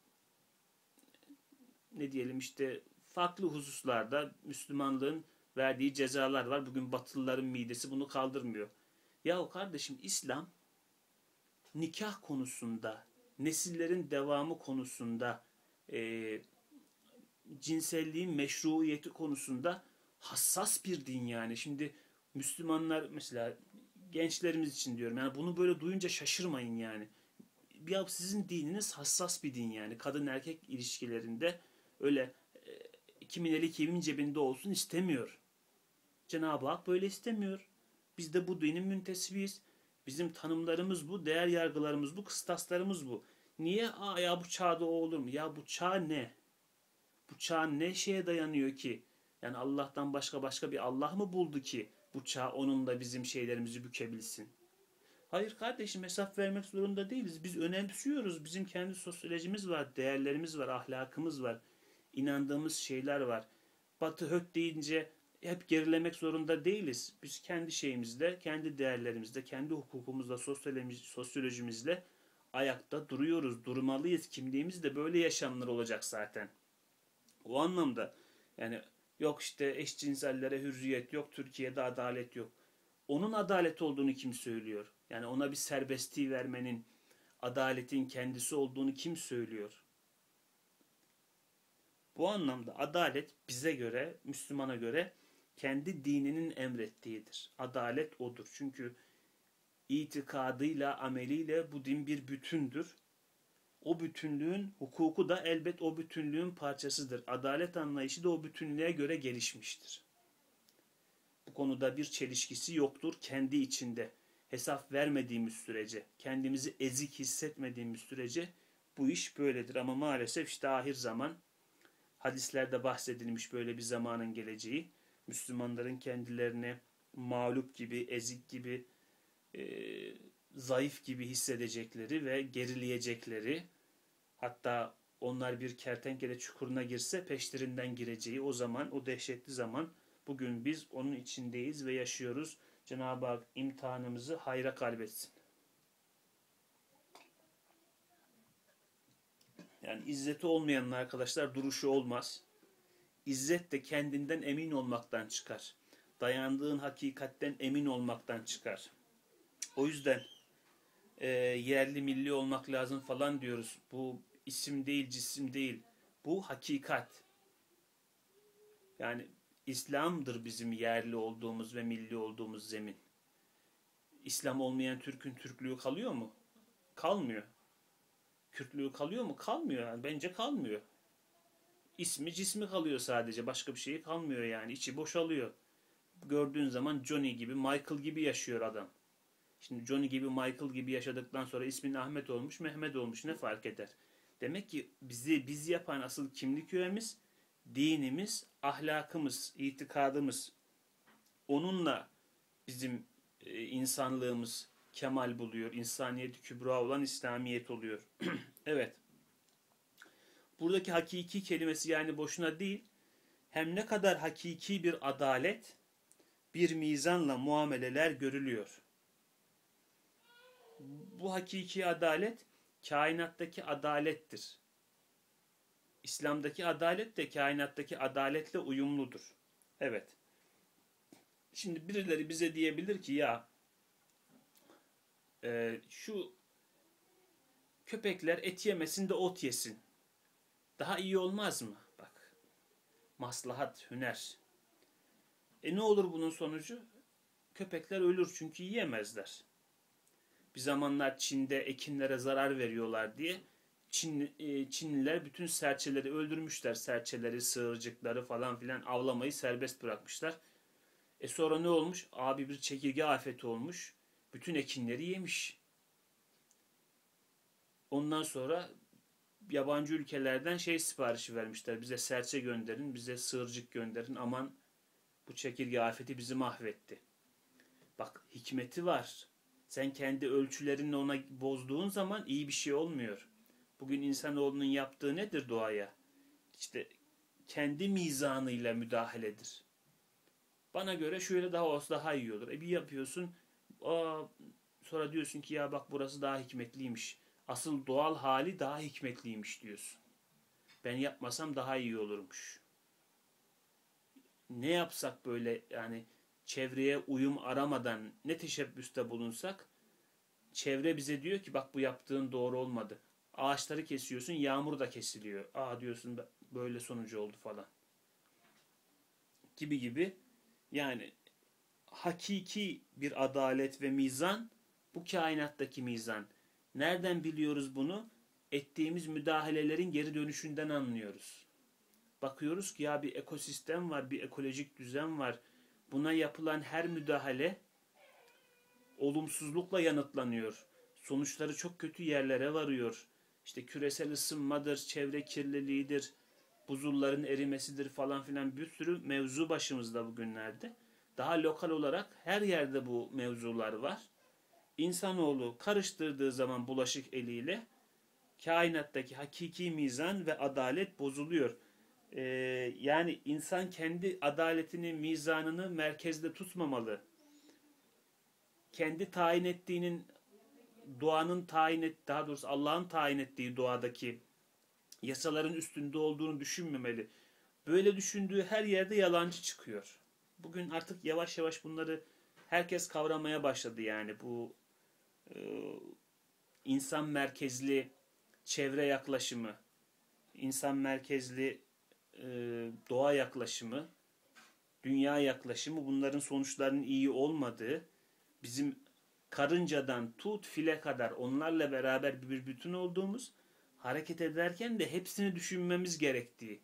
ne diyelim işte farklı hususlarda Müslümanlığın verdiği cezalar var. Bugün Batılıların midesi bunu kaldırmıyor. Yahu kardeşim İslam nikah konusunda, nesillerin devamı konusunda, e, cinselliğin meşruiyeti konusunda hassas bir din yani. Şimdi Müslümanlar mesela gençlerimiz için diyorum. Yani bunu böyle duyunca şaşırmayın yani. Ya sizin dininiz hassas bir din yani. Kadın erkek ilişkilerinde öyle e, kimin eli kimin cebinde olsun istemiyor. Cenab-ı Hak böyle istemiyor. Biz de bu dinin müntesibiyiz. Bizim tanımlarımız bu, değer yargılarımız bu, kıstaslarımız bu. Niye? Aa ya bu çağda o olur mu? Ya bu çağ ne? Bu çağ ne şeye dayanıyor ki? Yani Allah'tan başka başka bir Allah mı buldu ki bu çağ onun da bizim şeylerimizi bükebilsin? Hayır kardeşim hesap vermek zorunda değiliz. Biz önemsiyoruz. Bizim kendi sosyolojimiz var, değerlerimiz var, ahlakımız var. inandığımız şeyler var. Batı höt deyince hep gerilemek zorunda değiliz. Biz kendi şeyimizde, kendi değerlerimizde, kendi hukukumuzla, sosyolojimizle ayakta duruyoruz, durmalıyız. Kimliğimiz de böyle yaşamlar olacak zaten. O anlamda yani yok işte eşcinsellere hürriyet yok, Türkiye'de adalet yok. Onun adalet olduğunu kim söylüyor? Yani ona bir serbestliği vermenin adaletin kendisi olduğunu kim söylüyor? Bu anlamda adalet bize göre, Müslümana göre kendi dininin emrettiğidir. Adalet odur. Çünkü itikadıyla, ameliyle bu din bir bütündür. O bütünlüğün hukuku da elbet o bütünlüğün parçasıdır. Adalet anlayışı da o bütünlüğe göre gelişmiştir. Bu konuda bir çelişkisi yoktur kendi içinde. Hesap vermediğimiz sürece, kendimizi ezik hissetmediğimiz sürece bu iş böyledir. Ama maalesef işte ahir zaman hadislerde bahsedilmiş böyle bir zamanın geleceği. Müslümanların kendilerini mağlup gibi, ezik gibi, e, zayıf gibi hissedecekleri ve gerileyecekleri hatta onlar bir kertenkele çukuruna girse peşlerinden gireceği o zaman, o dehşetli zaman bugün biz onun içindeyiz ve yaşıyoruz. Cenab-ı Hak imtihanımızı hayra kalbetsin. Yani izzeti olmayanın arkadaşlar duruşu olmaz. İzzet de kendinden emin olmaktan çıkar. Dayandığın hakikatten emin olmaktan çıkar. O yüzden e, yerli milli olmak lazım falan diyoruz. Bu isim değil, cisim değil. Bu hakikat. Yani İslam'dır bizim yerli olduğumuz ve milli olduğumuz zemin. İslam olmayan Türk'ün Türklüğü kalıyor mu? Kalmıyor. Kürtlüğü kalıyor mu? Kalmıyor. Yani bence kalmıyor. İsmi cismi kalıyor sadece. Başka bir şey kalmıyor yani. İçi boşalıyor. Gördüğün zaman Johnny gibi, Michael gibi yaşıyor adam. Şimdi Johnny gibi, Michael gibi yaşadıktan sonra ismin Ahmet olmuş, Mehmet olmuş. Ne fark eder? Demek ki bizi biz yapan asıl kimlik öğemiz, dinimiz, ahlakımız, itikadımız. Onunla bizim e, insanlığımız kemal buluyor. İnsaniyeti kübra olan İslamiyet oluyor. evet. Buradaki hakiki kelimesi yani boşuna değil. Hem ne kadar hakiki bir adalet, bir mizanla muameleler görülüyor. Bu hakiki adalet kainattaki adalettir. İslam'daki adalet de kainattaki adaletle uyumludur. Evet. Şimdi birileri bize diyebilir ki ya e, şu köpekler et yemesin de ot yesin. Daha iyi olmaz mı? Bak. Maslahat, hüner. E ne olur bunun sonucu? Köpekler ölür çünkü yiyemezler. Bir zamanlar Çin'de ekinlere zarar veriyorlar diye Çin, e, Çinliler bütün serçeleri öldürmüşler. Serçeleri, sığırcıkları falan filan avlamayı serbest bırakmışlar. E sonra ne olmuş? Abi bir çekirge afeti olmuş. Bütün ekinleri yemiş. Ondan sonra yabancı ülkelerden şey siparişi vermişler. Bize serçe gönderin, bize sığırcık gönderin. Aman bu çekirge afeti bizi mahvetti. Bak hikmeti var. Sen kendi ölçülerinle ona bozduğun zaman iyi bir şey olmuyor. Bugün insanoğlunun yaptığı nedir doğaya? İşte kendi mizanıyla müdahaledir. Bana göre şöyle daha olsa daha iyi olur. E bir yapıyorsun aa, sonra diyorsun ki ya bak burası daha hikmetliymiş. Asıl doğal hali daha hikmetliymiş diyorsun. Ben yapmasam daha iyi olurmuş. Ne yapsak böyle yani çevreye uyum aramadan ne teşebbüste bulunsak çevre bize diyor ki bak bu yaptığın doğru olmadı. Ağaçları kesiyorsun yağmur da kesiliyor. Aa diyorsun böyle sonucu oldu falan. Gibi gibi yani hakiki bir adalet ve mizan bu kainattaki mizan. Nereden biliyoruz bunu? Ettiğimiz müdahalelerin geri dönüşünden anlıyoruz. Bakıyoruz ki ya bir ekosistem var, bir ekolojik düzen var. Buna yapılan her müdahale olumsuzlukla yanıtlanıyor. Sonuçları çok kötü yerlere varıyor. İşte küresel ısınmadır, çevre kirliliğidir, buzulların erimesidir falan filan bir sürü mevzu başımızda bugünlerde. Daha lokal olarak her yerde bu mevzular var. İnsanoğlu karıştırdığı zaman bulaşık eliyle kainattaki hakiki mizan ve adalet bozuluyor. Ee, yani insan kendi adaletini, mizanını merkezde tutmamalı. Kendi tayin ettiğinin doğanın tayin et, daha doğrusu Allah'ın tayin ettiği doğadaki yasaların üstünde olduğunu düşünmemeli. Böyle düşündüğü her yerde yalancı çıkıyor. Bugün artık yavaş yavaş bunları herkes kavramaya başladı yani bu e, insan merkezli çevre yaklaşımı, insan merkezli e, doğa yaklaşımı, dünya yaklaşımı bunların sonuçlarının iyi olmadığı, bizim karıncadan tut file kadar onlarla beraber bir bütün olduğumuz, hareket ederken de hepsini düşünmemiz gerektiği.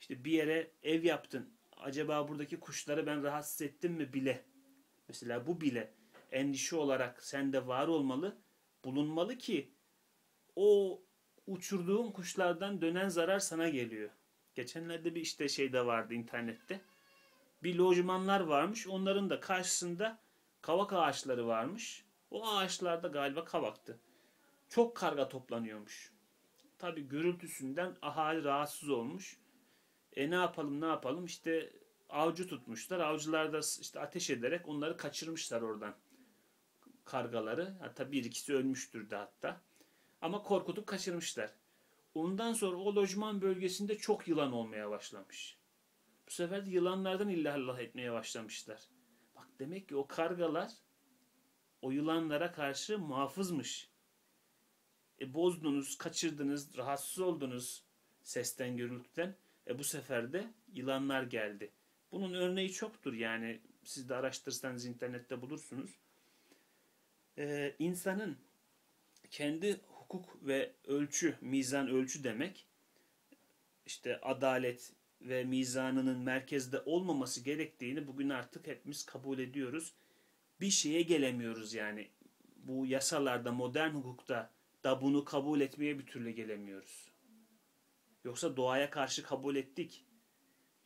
İşte bir yere ev yaptın. Acaba buradaki kuşları ben rahatsız ettim mi bile. Mesela bu bile endişe olarak sende var olmalı, bulunmalı ki o uçurduğun kuşlardan dönen zarar sana geliyor. Geçenlerde bir işte şey de vardı internette. Bir lojmanlar varmış. Onların da karşısında kavak ağaçları varmış. O ağaçlarda galiba kavaktı. Çok karga toplanıyormuş. Tabi gürültüsünden ahali rahatsız olmuş. E ne yapalım ne yapalım işte avcı tutmuşlar. Avcılar da işte ateş ederek onları kaçırmışlar oradan. Kargaları. Hatta bir ikisi ölmüştür de hatta. Ama korkutup kaçırmışlar. Ondan sonra o lojman bölgesinde çok yılan olmaya başlamış. Bu sefer de yılanlardan illallah etmeye başlamışlar. Bak demek ki o kargalar o yılanlara karşı muhafızmış. E bozdunuz, kaçırdınız, rahatsız oldunuz sesten, gürültüden. E bu sefer de yılanlar geldi. Bunun örneği çoktur yani siz de araştırırsanız internette bulursunuz. Ee, insanın kendi hukuk ve ölçü, mizan ölçü demek işte adalet ve mizanının merkezde olmaması gerektiğini bugün artık hepimiz kabul ediyoruz. Bir şeye gelemiyoruz yani. Bu yasalarda, modern hukukta da bunu kabul etmeye bir türlü gelemiyoruz. Yoksa doğaya karşı kabul ettik.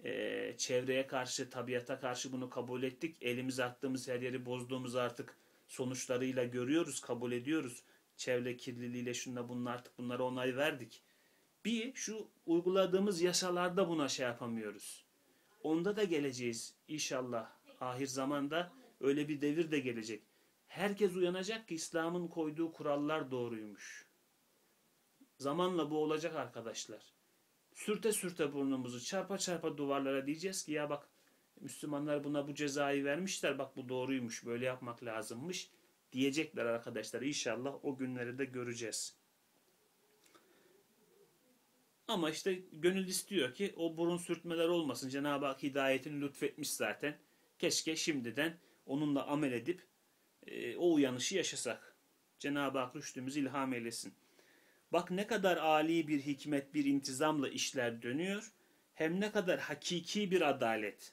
Ee, çevreye karşı, tabiata karşı bunu kabul ettik. Elimize attığımız her yeri bozduğumuz artık sonuçlarıyla görüyoruz, kabul ediyoruz. Çevre kirliliğiyle şunla bunun artık bunlara onay verdik. Bir, şu uyguladığımız yasalarda buna şey yapamıyoruz. Onda da geleceğiz inşallah. Ahir zamanda öyle bir devir de gelecek. Herkes uyanacak ki İslam'ın koyduğu kurallar doğruymuş. Zamanla bu olacak arkadaşlar. Sürte sürte burnumuzu çarpa çarpa duvarlara diyeceğiz ki ya bak Müslümanlar buna bu cezayı vermişler bak bu doğruymuş böyle yapmak lazımmış diyecekler arkadaşlar. İnşallah o günleri de göreceğiz. Ama işte gönül istiyor ki o burun sürtmeler olmasın. Cenab-ı Hak hidayetini lütfetmiş zaten. Keşke şimdiden onunla amel edip e, o uyanışı yaşasak. Cenab-ı Hak rüştümüzü ilham eylesin. Bak ne kadar âli bir hikmet, bir intizamla işler dönüyor. Hem ne kadar hakiki bir adalet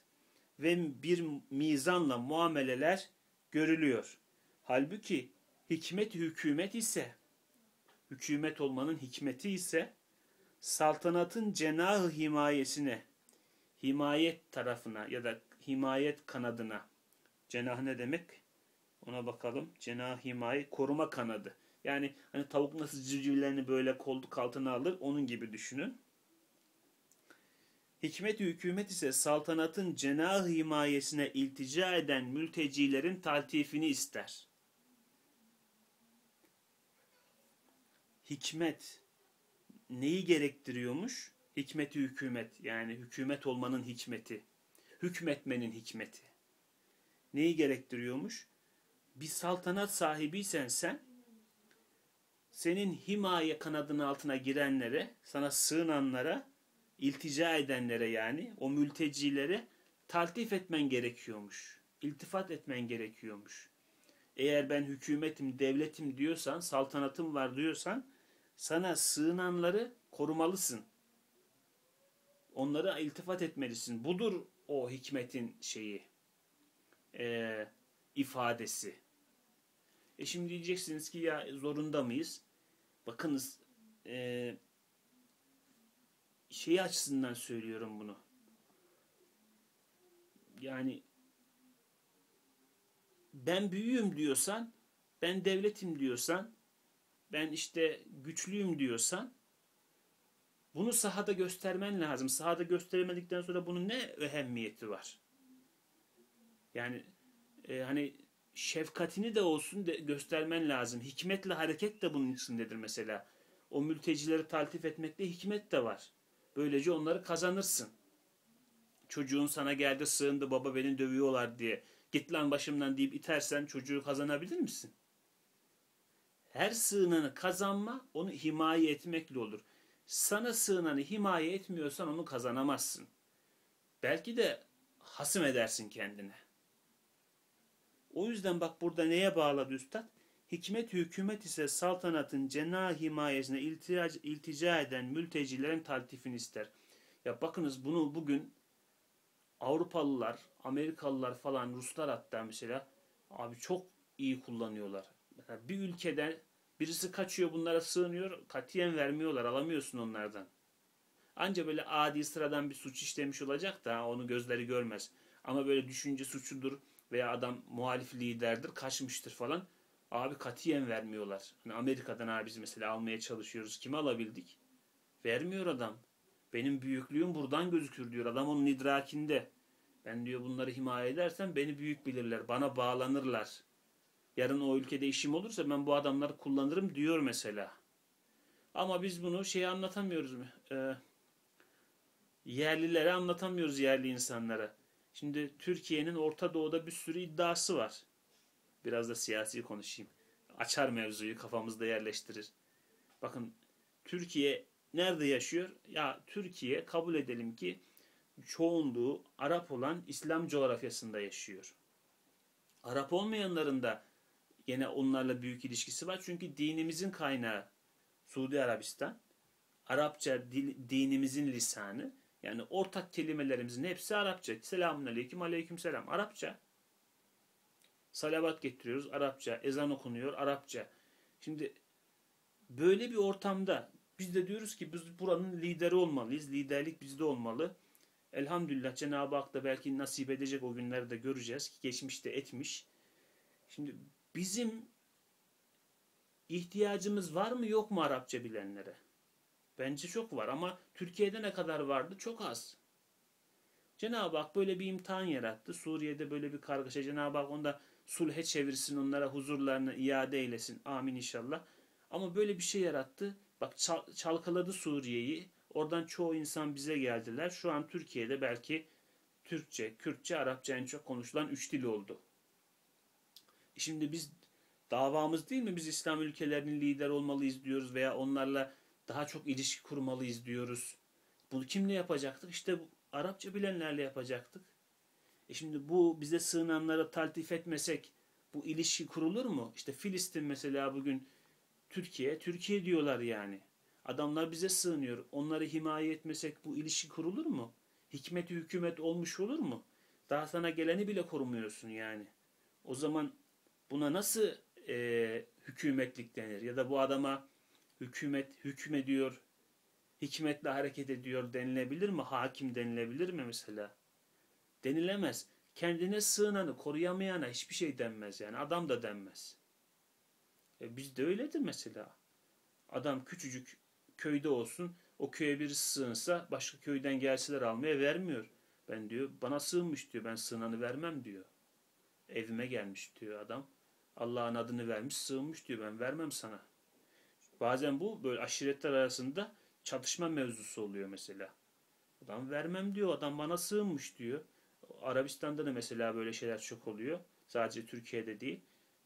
ve bir mizanla muameleler görülüyor. Halbuki hikmet hükümet ise, hükümet olmanın hikmeti ise saltanatın cenahı himayesine, himayet tarafına ya da himayet kanadına, cenah ne demek? Ona bakalım. Cenah himaye, koruma kanadı. Yani hani tavuk nasıl civcivlerini böyle kolduk altına alır, onun gibi düşünün. Hikmet hükümet ise saltanatın cenah himayesine iltica eden mültecilerin taltifini ister. Hikmet neyi gerektiriyormuş? Hikmeti hükümet yani hükümet olmanın hikmeti. Hükmetmenin hikmeti. Neyi gerektiriyormuş? Bir saltanat sahibiysen sen senin himaye kanadının altına girenlere, sana sığınanlara, iltica edenlere yani o mültecilere taltif etmen gerekiyormuş. İltifat etmen gerekiyormuş. Eğer ben hükümetim, devletim diyorsan, saltanatım var diyorsan sana sığınanları korumalısın. Onlara iltifat etmelisin. Budur o hikmetin şeyi, e, ifadesi. E şimdi diyeceksiniz ki ya zorunda mıyız? Bakınız e, şey açısından söylüyorum bunu. Yani ben büyüğüm diyorsan, ben devletim diyorsan, ben işte güçlüyüm diyorsan bunu sahada göstermen lazım. Sahada gösteremedikten sonra bunun ne ehemmiyeti var? Yani e, hani şefkatini de olsun de göstermen lazım. Hikmetle hareket de bunun içindedir mesela. O mültecileri taltif etmekte hikmet de var. Böylece onları kazanırsın. Çocuğun sana geldi sığındı baba beni dövüyorlar diye. Git lan başımdan deyip itersen çocuğu kazanabilir misin? Her sığınanı kazanma onu himaye etmekle olur. Sana sığınanı himaye etmiyorsan onu kazanamazsın. Belki de hasım edersin kendine. O yüzden bak burada neye bağladı üstad? Hikmet hükümet ise saltanatın cenah himayesine iltica, iltica eden mültecilerin taltifini ister. Ya bakınız bunu bugün Avrupalılar, Amerikalılar falan, Ruslar hatta mesela abi çok iyi kullanıyorlar. Mesela bir ülkeden birisi kaçıyor bunlara sığınıyor, katiyen vermiyorlar, alamıyorsun onlardan. Anca böyle adi sıradan bir suç işlemiş olacak da onu gözleri görmez. Ama böyle düşünce suçudur veya adam muhalif liderdir, kaçmıştır falan. Abi katiyen vermiyorlar. Hani Amerika'dan abi biz mesela almaya çalışıyoruz. Kimi alabildik? Vermiyor adam. Benim büyüklüğüm buradan gözükür diyor. Adam onun idrakinde. Ben diyor bunları himaye edersem beni büyük bilirler. Bana bağlanırlar. Yarın o ülkede işim olursa ben bu adamları kullanırım diyor mesela. Ama biz bunu şey anlatamıyoruz? Ee, yerlilere anlatamıyoruz yerli insanlara. Şimdi Türkiye'nin Orta Doğu'da bir sürü iddiası var. Biraz da siyasi konuşayım. Açar mevzuyu kafamızda yerleştirir. Bakın Türkiye nerede yaşıyor? Ya Türkiye kabul edelim ki çoğunluğu Arap olan İslam coğrafyasında yaşıyor. Arap olmayanların da yine onlarla büyük ilişkisi var. Çünkü dinimizin kaynağı Suudi Arabistan. Arapça dil, dinimizin lisanı. Yani ortak kelimelerimizin hepsi Arapça. Selamun aleyküm, aleyküm selam. Arapça. Salavat getiriyoruz Arapça. Ezan okunuyor Arapça. Şimdi böyle bir ortamda biz de diyoruz ki biz buranın lideri olmalıyız. Liderlik bizde olmalı. Elhamdülillah Cenab-ı Hak da belki nasip edecek o günleri de göreceğiz ki geçmişte etmiş. Şimdi bizim ihtiyacımız var mı yok mu Arapça bilenlere? Bence çok var ama Türkiye'de ne kadar vardı? Çok az. Cenab-ı Hak böyle bir imtihan yarattı. Suriye'de böyle bir kargaşa. Cenab-ı Hak onda sulhe çevirsin, onlara huzurlarını iade eylesin. Amin inşallah. Ama böyle bir şey yarattı. Bak çal çalkaladı Suriye'yi. Oradan çoğu insan bize geldiler. Şu an Türkiye'de belki Türkçe, Kürtçe, Arapça en çok konuşulan üç dil oldu. Şimdi biz davamız değil mi? Biz İslam ülkelerinin lider olmalıyız diyoruz veya onlarla daha çok ilişki kurmalıyız diyoruz. Bunu kimle yapacaktık? İşte bu, Arapça bilenlerle yapacaktık. E şimdi bu bize sığınanlara taltif etmesek bu ilişki kurulur mu? İşte Filistin mesela bugün Türkiye, Türkiye diyorlar yani. Adamlar bize sığınıyor. Onları himaye etmesek bu ilişki kurulur mu? Hikmet hükümet olmuş olur mu? Daha sana geleni bile korumuyorsun yani. O zaman buna nasıl e, hükümetlik denir? Ya da bu adama hükümet hükmediyor, hikmetle hareket ediyor denilebilir mi? Hakim denilebilir mi mesela? Denilemez. Kendine sığınanı koruyamayana hiçbir şey denmez yani. Adam da denmez. E bizde öyledir mesela. Adam küçücük köyde olsun o köye bir sığınsa başka köyden gelseler almaya vermiyor. Ben diyor bana sığınmış diyor ben sığınanı vermem diyor. Evime gelmiş diyor adam. Allah'ın adını vermiş sığınmış diyor ben vermem sana. Bazen bu böyle aşiretler arasında çatışma mevzusu oluyor mesela. Adam vermem diyor adam bana sığınmış diyor. Arabistan'da da mesela böyle şeyler çok oluyor. Sadece Türkiye'de değil.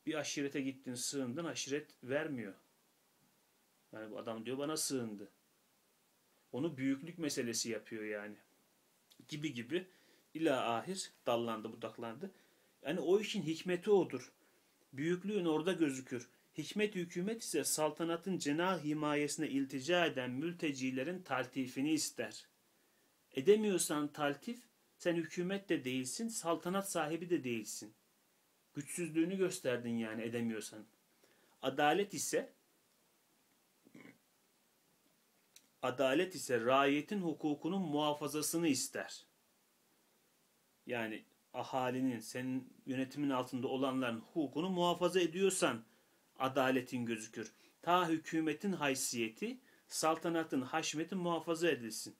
Bir aşirete gittin sığındın aşiret vermiyor. Yani bu adam diyor bana sığındı. Onu büyüklük meselesi yapıyor yani. Gibi gibi ila ahir dallandı budaklandı. Yani o işin hikmeti odur. Büyüklüğün orada gözükür. Hikmet hükümet ise saltanatın cenah himayesine iltica eden mültecilerin taltifini ister. Edemiyorsan taltif, sen hükümet de değilsin, saltanat sahibi de değilsin. Güçsüzlüğünü gösterdin yani edemiyorsan. Adalet ise adalet ise rayiyetin hukukunun muhafazasını ister. Yani ahalinin, senin yönetimin altında olanların hukukunu muhafaza ediyorsan adaletin gözükür. Ta hükümetin haysiyeti, saltanatın haşmeti muhafaza edilsin.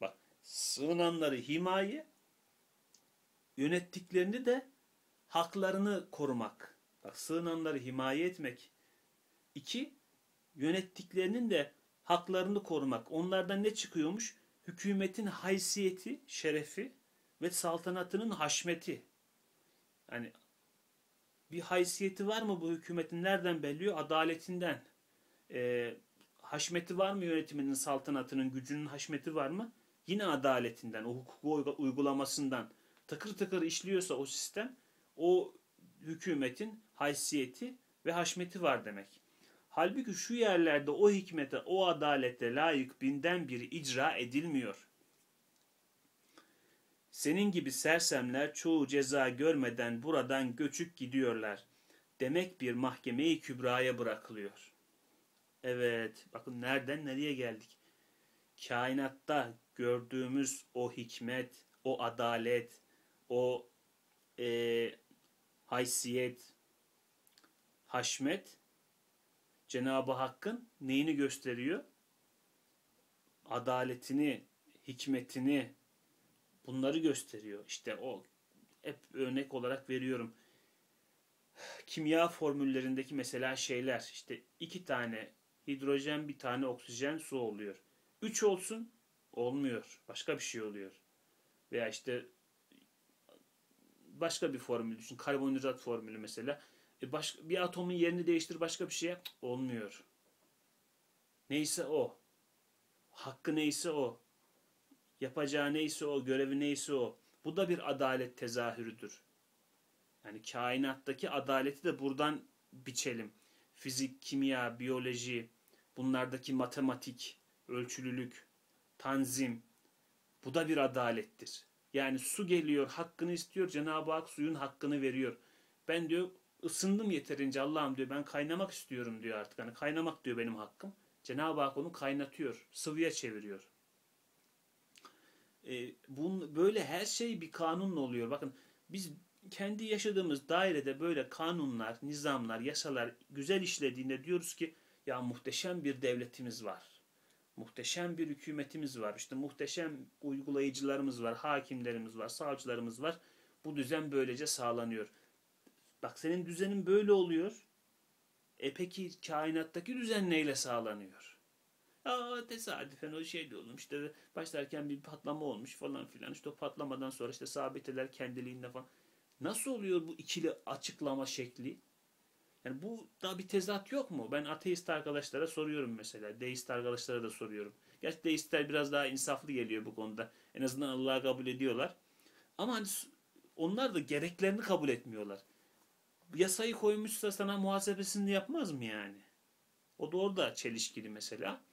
Bak, sığınanları himaye, yönettiklerini de haklarını korumak. Bak, sığınanları himaye etmek. İki, yönettiklerinin de haklarını korumak. Onlardan ne çıkıyormuş? Hükümetin haysiyeti, şerefi ve saltanatının haşmeti. Yani bir haysiyeti var mı bu hükümetin? Nereden belliyor? Adaletinden. E, haşmeti var mı yönetiminin, saltanatının, gücünün haşmeti var mı? Yine adaletinden, o hukuku uygulamasından. Tıkır tıkır işliyorsa o sistem, o hükümetin haysiyeti ve haşmeti var demek. Halbuki şu yerlerde o hikmete, o adalete layık binden biri icra edilmiyor. Senin gibi sersemler çoğu ceza görmeden buradan göçüp gidiyorlar. Demek bir mahkemeyi kübraya bırakılıyor. Evet, bakın nereden nereye geldik. Kainatta gördüğümüz o hikmet, o adalet, o e, haysiyet, haşmet Cenab-ı Hakk'ın neyini gösteriyor? Adaletini, hikmetini bunları gösteriyor. İşte o hep örnek olarak veriyorum. Kimya formüllerindeki mesela şeyler işte iki tane hidrojen bir tane oksijen su oluyor. Üç olsun olmuyor. Başka bir şey oluyor. Veya işte başka bir formül düşün. Karbonhidrat formülü mesela. E başka, bir atomun yerini değiştir başka bir şey yap. Olmuyor. Neyse o. Hakkı neyse o. Yapacağı neyse o, görevi neyse o. Bu da bir adalet tezahürüdür. Yani kainattaki adaleti de buradan biçelim. Fizik, kimya, biyoloji, bunlardaki matematik, ölçülülük, tanzim bu da bir adalettir. Yani su geliyor, hakkını istiyor, Cenab-ı Hak suyun hakkını veriyor. Ben diyor ısındım yeterince Allah'ım diyor ben kaynamak istiyorum diyor artık. Hani kaynamak diyor benim hakkım. Cenab-ı Hak onu kaynatıyor, sıvıya çeviriyor. E, bun, böyle her şey bir kanunla oluyor. Bakın biz kendi yaşadığımız dairede böyle kanunlar, nizamlar, yasalar güzel işlediğinde diyoruz ki ya muhteşem bir devletimiz var. Muhteşem bir hükümetimiz var. İşte muhteşem uygulayıcılarımız var, hakimlerimiz var, savcılarımız var. Bu düzen böylece sağlanıyor. Bak senin düzenin böyle oluyor. E peki kainattaki düzen neyle sağlanıyor? Aa tesadüfen o şey de olmuş. İşte başlarken bir patlama olmuş falan filan. İşte o patlamadan sonra işte sabiteler kendiliğinde falan. Nasıl oluyor bu ikili açıklama şekli? Yani bu da bir tezat yok mu? Ben ateist arkadaşlara soruyorum mesela. Deist arkadaşlara da soruyorum. Gerçi deistler biraz daha insaflı geliyor bu konuda. En azından Allah'ı kabul ediyorlar. Ama hani onlar da gereklerini kabul etmiyorlar. Yasayı koymuşsa sana muhasebesini yapmaz mı yani? O da orada çelişkili mesela.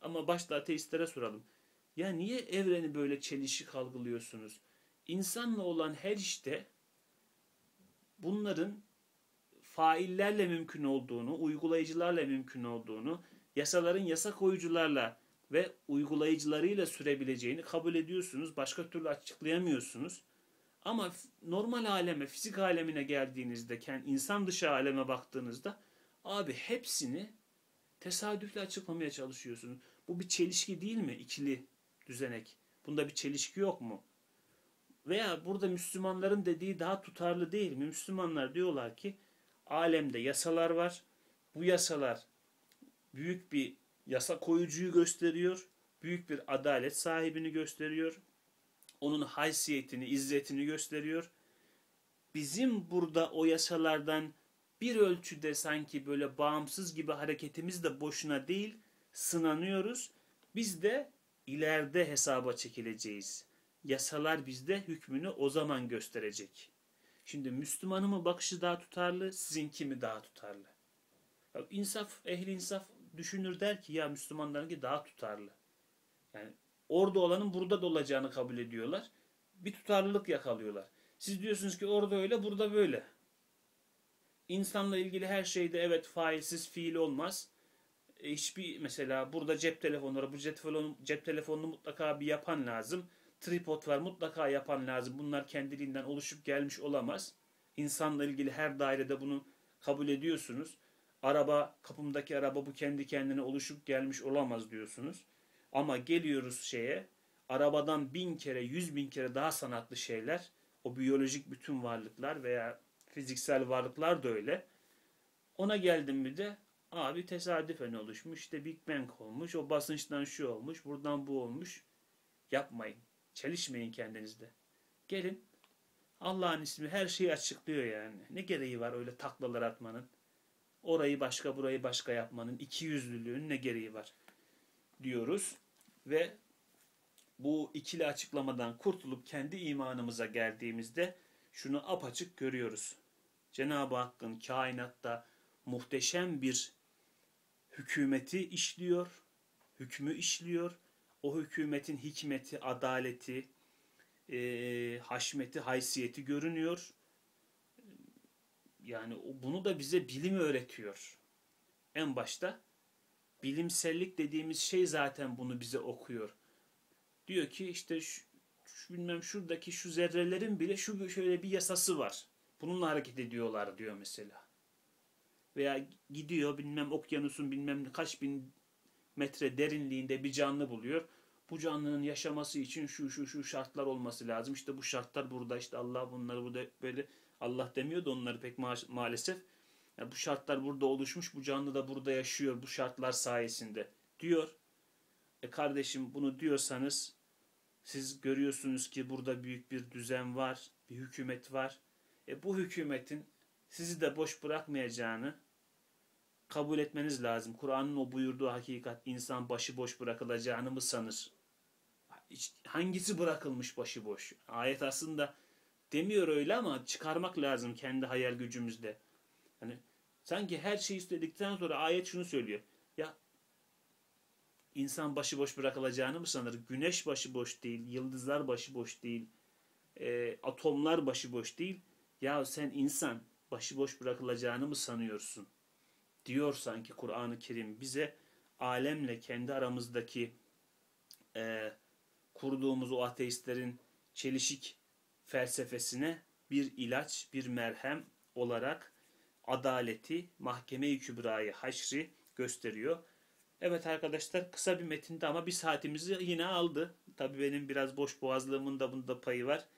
Ama başta ateistlere soralım. Ya niye evreni böyle çelişik algılıyorsunuz? İnsanla olan her işte bunların faillerle mümkün olduğunu, uygulayıcılarla mümkün olduğunu, yasaların yasa koyucularla ve uygulayıcılarıyla sürebileceğini kabul ediyorsunuz. Başka türlü açıklayamıyorsunuz. Ama normal aleme, fizik alemine geldiğinizde, insan dışı aleme baktığınızda abi hepsini tesadüfle açıklamaya çalışıyorsunuz. Bu bir çelişki değil mi? İkili düzenek. Bunda bir çelişki yok mu? Veya burada Müslümanların dediği daha tutarlı değil mi? Müslümanlar diyorlar ki alemde yasalar var. Bu yasalar büyük bir yasa koyucuyu gösteriyor. Büyük bir adalet sahibini gösteriyor. Onun haysiyetini, izzetini gösteriyor. Bizim burada o yasalardan bir ölçüde sanki böyle bağımsız gibi hareketimiz de boşuna değil, sınanıyoruz. Biz de ileride hesaba çekileceğiz. Yasalar bizde hükmünü o zaman gösterecek. Şimdi Müslümanın bakışı daha tutarlı, sizinki mi daha tutarlı? Bak, insaf, ehli insaf düşünür der ki ya Müslümanlarınki daha tutarlı. Yani orada olanın burada da olacağını kabul ediyorlar. Bir tutarlılık yakalıyorlar. Siz diyorsunuz ki orada öyle, burada böyle. İnsanla ilgili her şeyde evet failsiz fiil olmaz. E, hiçbir mesela burada cep telefonları, bu cep, telefonu, cep telefonunu mutlaka bir yapan lazım. Tripod var mutlaka yapan lazım. Bunlar kendiliğinden oluşup gelmiş olamaz. İnsanla ilgili her dairede bunu kabul ediyorsunuz. Araba, kapımdaki araba bu kendi kendine oluşup gelmiş olamaz diyorsunuz. Ama geliyoruz şeye, arabadan bin kere, yüz bin kere daha sanatlı şeyler, o biyolojik bütün varlıklar veya fiziksel varlıklar da öyle. Ona geldim mi de abi tesadüfen oluşmuş, işte Big Bang olmuş, o basınçtan şu olmuş, buradan bu olmuş. Yapmayın. Çelişmeyin kendinizde. Gelin. Allah'ın ismi her şeyi açıklıyor yani. Ne gereği var öyle taklalar atmanın? Orayı başka burayı başka yapmanın iki yüzlülüğün ne gereği var? Diyoruz ve bu ikili açıklamadan kurtulup kendi imanımıza geldiğimizde şunu apaçık görüyoruz. Cenab-ı Hakk'ın kainatta muhteşem bir hükümeti işliyor, hükmü işliyor. O hükümetin hikmeti, adaleti, e, haşmeti, haysiyeti görünüyor. Yani bunu da bize bilim öğretiyor. En başta bilimsellik dediğimiz şey zaten bunu bize okuyor. Diyor ki işte şu, şu bilmem şuradaki şu zerrelerin bile şu şöyle bir yasası var. Bununla hareket ediyorlar diyor mesela. Veya gidiyor bilmem okyanusun bilmem kaç bin metre derinliğinde bir canlı buluyor. Bu canlının yaşaması için şu şu şu şartlar olması lazım. İşte bu şartlar burada işte Allah bunları burada böyle Allah demiyor da onları pek ma maalesef. Yani bu şartlar burada oluşmuş. Bu canlı da burada yaşıyor bu şartlar sayesinde diyor. E kardeşim bunu diyorsanız siz görüyorsunuz ki burada büyük bir düzen var, bir hükümet var. E bu hükümetin sizi de boş bırakmayacağını kabul etmeniz lazım. Kur'an'ın o buyurduğu hakikat insan başı boş bırakılacağını mı sanır? hangisi bırakılmış başıboş? Ayet aslında demiyor öyle ama çıkarmak lazım kendi hayal gücümüzde. Hani sanki her şeyi istedikten sonra ayet şunu söylüyor. Ya insan başıboş bırakılacağını mı sanır? Güneş başıboş değil, yıldızlar başıboş değil, e, atomlar başıboş değil. Ya sen insan başıboş bırakılacağını mı sanıyorsun? Diyor sanki Kur'an-ı Kerim bize alemle kendi aramızdaki e, kurduğumuz o ateistlerin çelişik felsefesine bir ilaç, bir merhem olarak adaleti, mahkeme-i kübrayı, haşri gösteriyor. Evet arkadaşlar kısa bir metinde ama bir saatimizi yine aldı. Tabi benim biraz boş boğazlığımın da bunda payı var.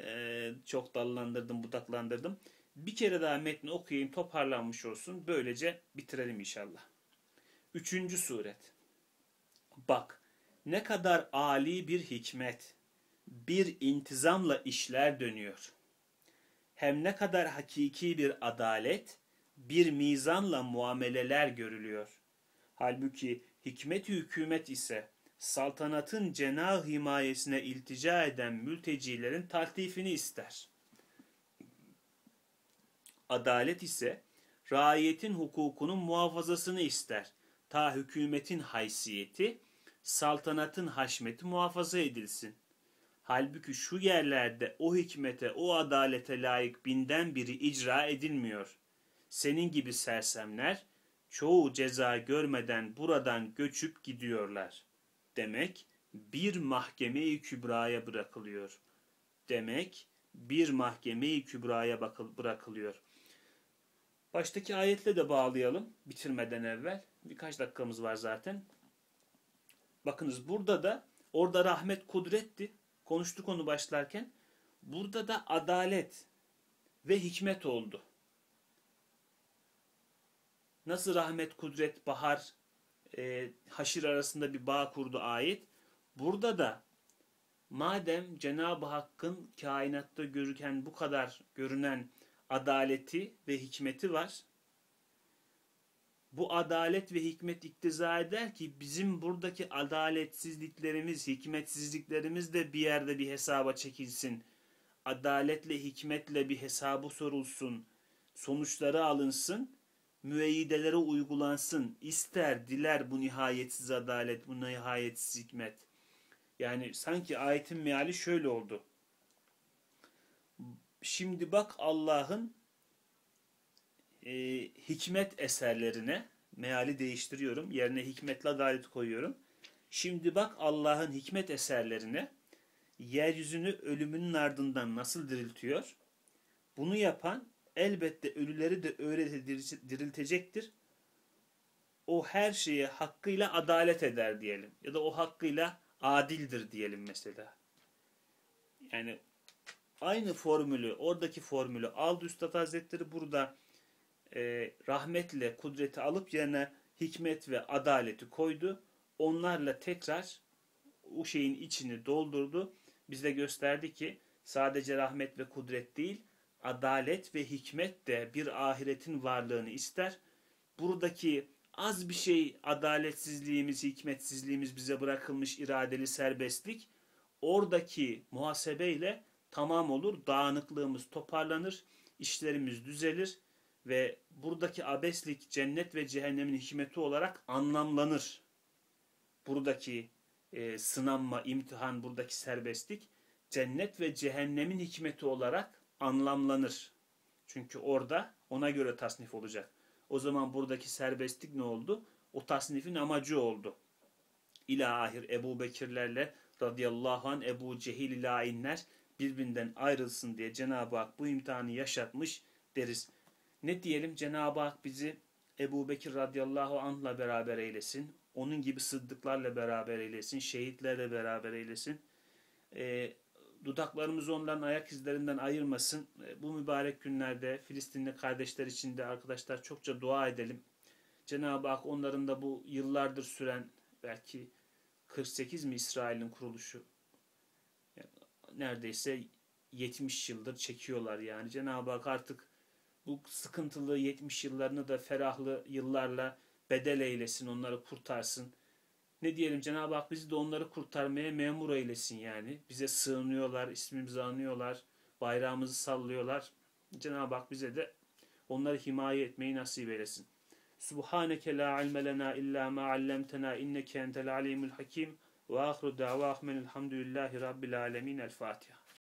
Ee, çok dallandırdım, budaklandırdım. Bir kere daha metni okuyayım, toparlanmış olsun. Böylece bitirelim inşallah. Üçüncü suret. Bak, ne kadar ali bir hikmet, bir intizamla işler dönüyor. Hem ne kadar hakiki bir adalet, bir mizanla muameleler görülüyor. Halbuki hikmet hükümet ise saltanatın cenah himayesine iltica eden mültecilerin taltifini ister. Adalet ise raiyetin hukukunun muhafazasını ister. Ta hükümetin haysiyeti, saltanatın haşmeti muhafaza edilsin. Halbuki şu yerlerde o hikmete, o adalete layık binden biri icra edilmiyor. Senin gibi sersemler çoğu ceza görmeden buradan göçüp gidiyorlar. Demek bir mahkeme-i kübraya bırakılıyor. Demek bir mahkeme-i kübraya bırakılıyor. Baştaki ayetle de bağlayalım bitirmeden evvel. Birkaç dakikamız var zaten. Bakınız burada da orada rahmet kudretti. Konuştuk onu başlarken. Burada da adalet ve hikmet oldu. Nasıl rahmet, kudret, bahar, e, haşir arasında bir bağ kurdu ayet. Burada da madem Cenab-ı Hakk'ın kainatta görürken bu kadar görünen adaleti ve hikmeti var. Bu adalet ve hikmet iktiza eder ki bizim buradaki adaletsizliklerimiz, hikmetsizliklerimiz de bir yerde bir hesaba çekilsin. Adaletle, hikmetle bir hesabı sorulsun. Sonuçları alınsın. Müeyyidelere uygulansın. İster, diler bu nihayetsiz adalet, bu nihayetsiz hikmet. Yani sanki ayetin meali şöyle oldu. Şimdi bak Allah'ın e, hikmet eserlerine meali değiştiriyorum. Yerine hikmetle adalet koyuyorum. Şimdi bak Allah'ın hikmet eserlerine yeryüzünü ölümünün ardından nasıl diriltiyor? Bunu yapan elbette ölüleri de öyle diriltecektir. O her şeye hakkıyla adalet eder diyelim. Ya da o hakkıyla adildir diyelim mesela. Yani aynı formülü, oradaki formülü aldı Üstad Hazretleri burada e, rahmetle kudreti alıp yerine hikmet ve adaleti koydu. Onlarla tekrar o şeyin içini doldurdu. Bize gösterdi ki sadece rahmet ve kudret değil, adalet ve hikmet de bir ahiretin varlığını ister. Buradaki az bir şey adaletsizliğimiz, hikmetsizliğimiz bize bırakılmış iradeli serbestlik oradaki muhasebeyle tamam olur, dağınıklığımız toparlanır, işlerimiz düzelir ve buradaki abeslik cennet ve cehennemin hikmeti olarak anlamlanır. Buradaki e, sınanma, imtihan, buradaki serbestlik cennet ve cehennemin hikmeti olarak anlamlanır. Çünkü orada ona göre tasnif olacak. O zaman buradaki serbestlik ne oldu? O tasnifin amacı oldu. İlahir Ebu Bekirlerle radıyallahu an Ebu Cehil lainler birbirinden ayrılsın diye Cenab-ı Hak bu imtihanı yaşatmış deriz. Ne diyelim Cenab-ı Hak bizi Ebu Bekir radıyallahu anh'la beraber eylesin. Onun gibi sıddıklarla beraber eylesin. Şehitlerle beraber eylesin. E, dudaklarımızı onların ayak izlerinden ayırmasın. E, bu mübarek günlerde Filistinli kardeşler için de arkadaşlar çokça dua edelim. Cenab-ı Hak onların da bu yıllardır süren belki 48 mi İsrail'in kuruluşu neredeyse 70 yıldır çekiyorlar yani. Cenab-ı Hak artık bu sıkıntılı 70 yıllarını da ferahlı yıllarla bedel eylesin, onları kurtarsın. Ne diyelim Cenab-ı Hak bizi de onları kurtarmaya memur eylesin yani. Bize sığınıyorlar, ismimizi anıyorlar, bayrağımızı sallıyorlar. Cenab-ı Hak bize de onları himaye etmeyi nasip eylesin. Subhaneke la ilme lena illa ma allamtena inneke entel alimul hakim ve ahru davahmen elhamdülillahi rabbil alemin el Fatiha.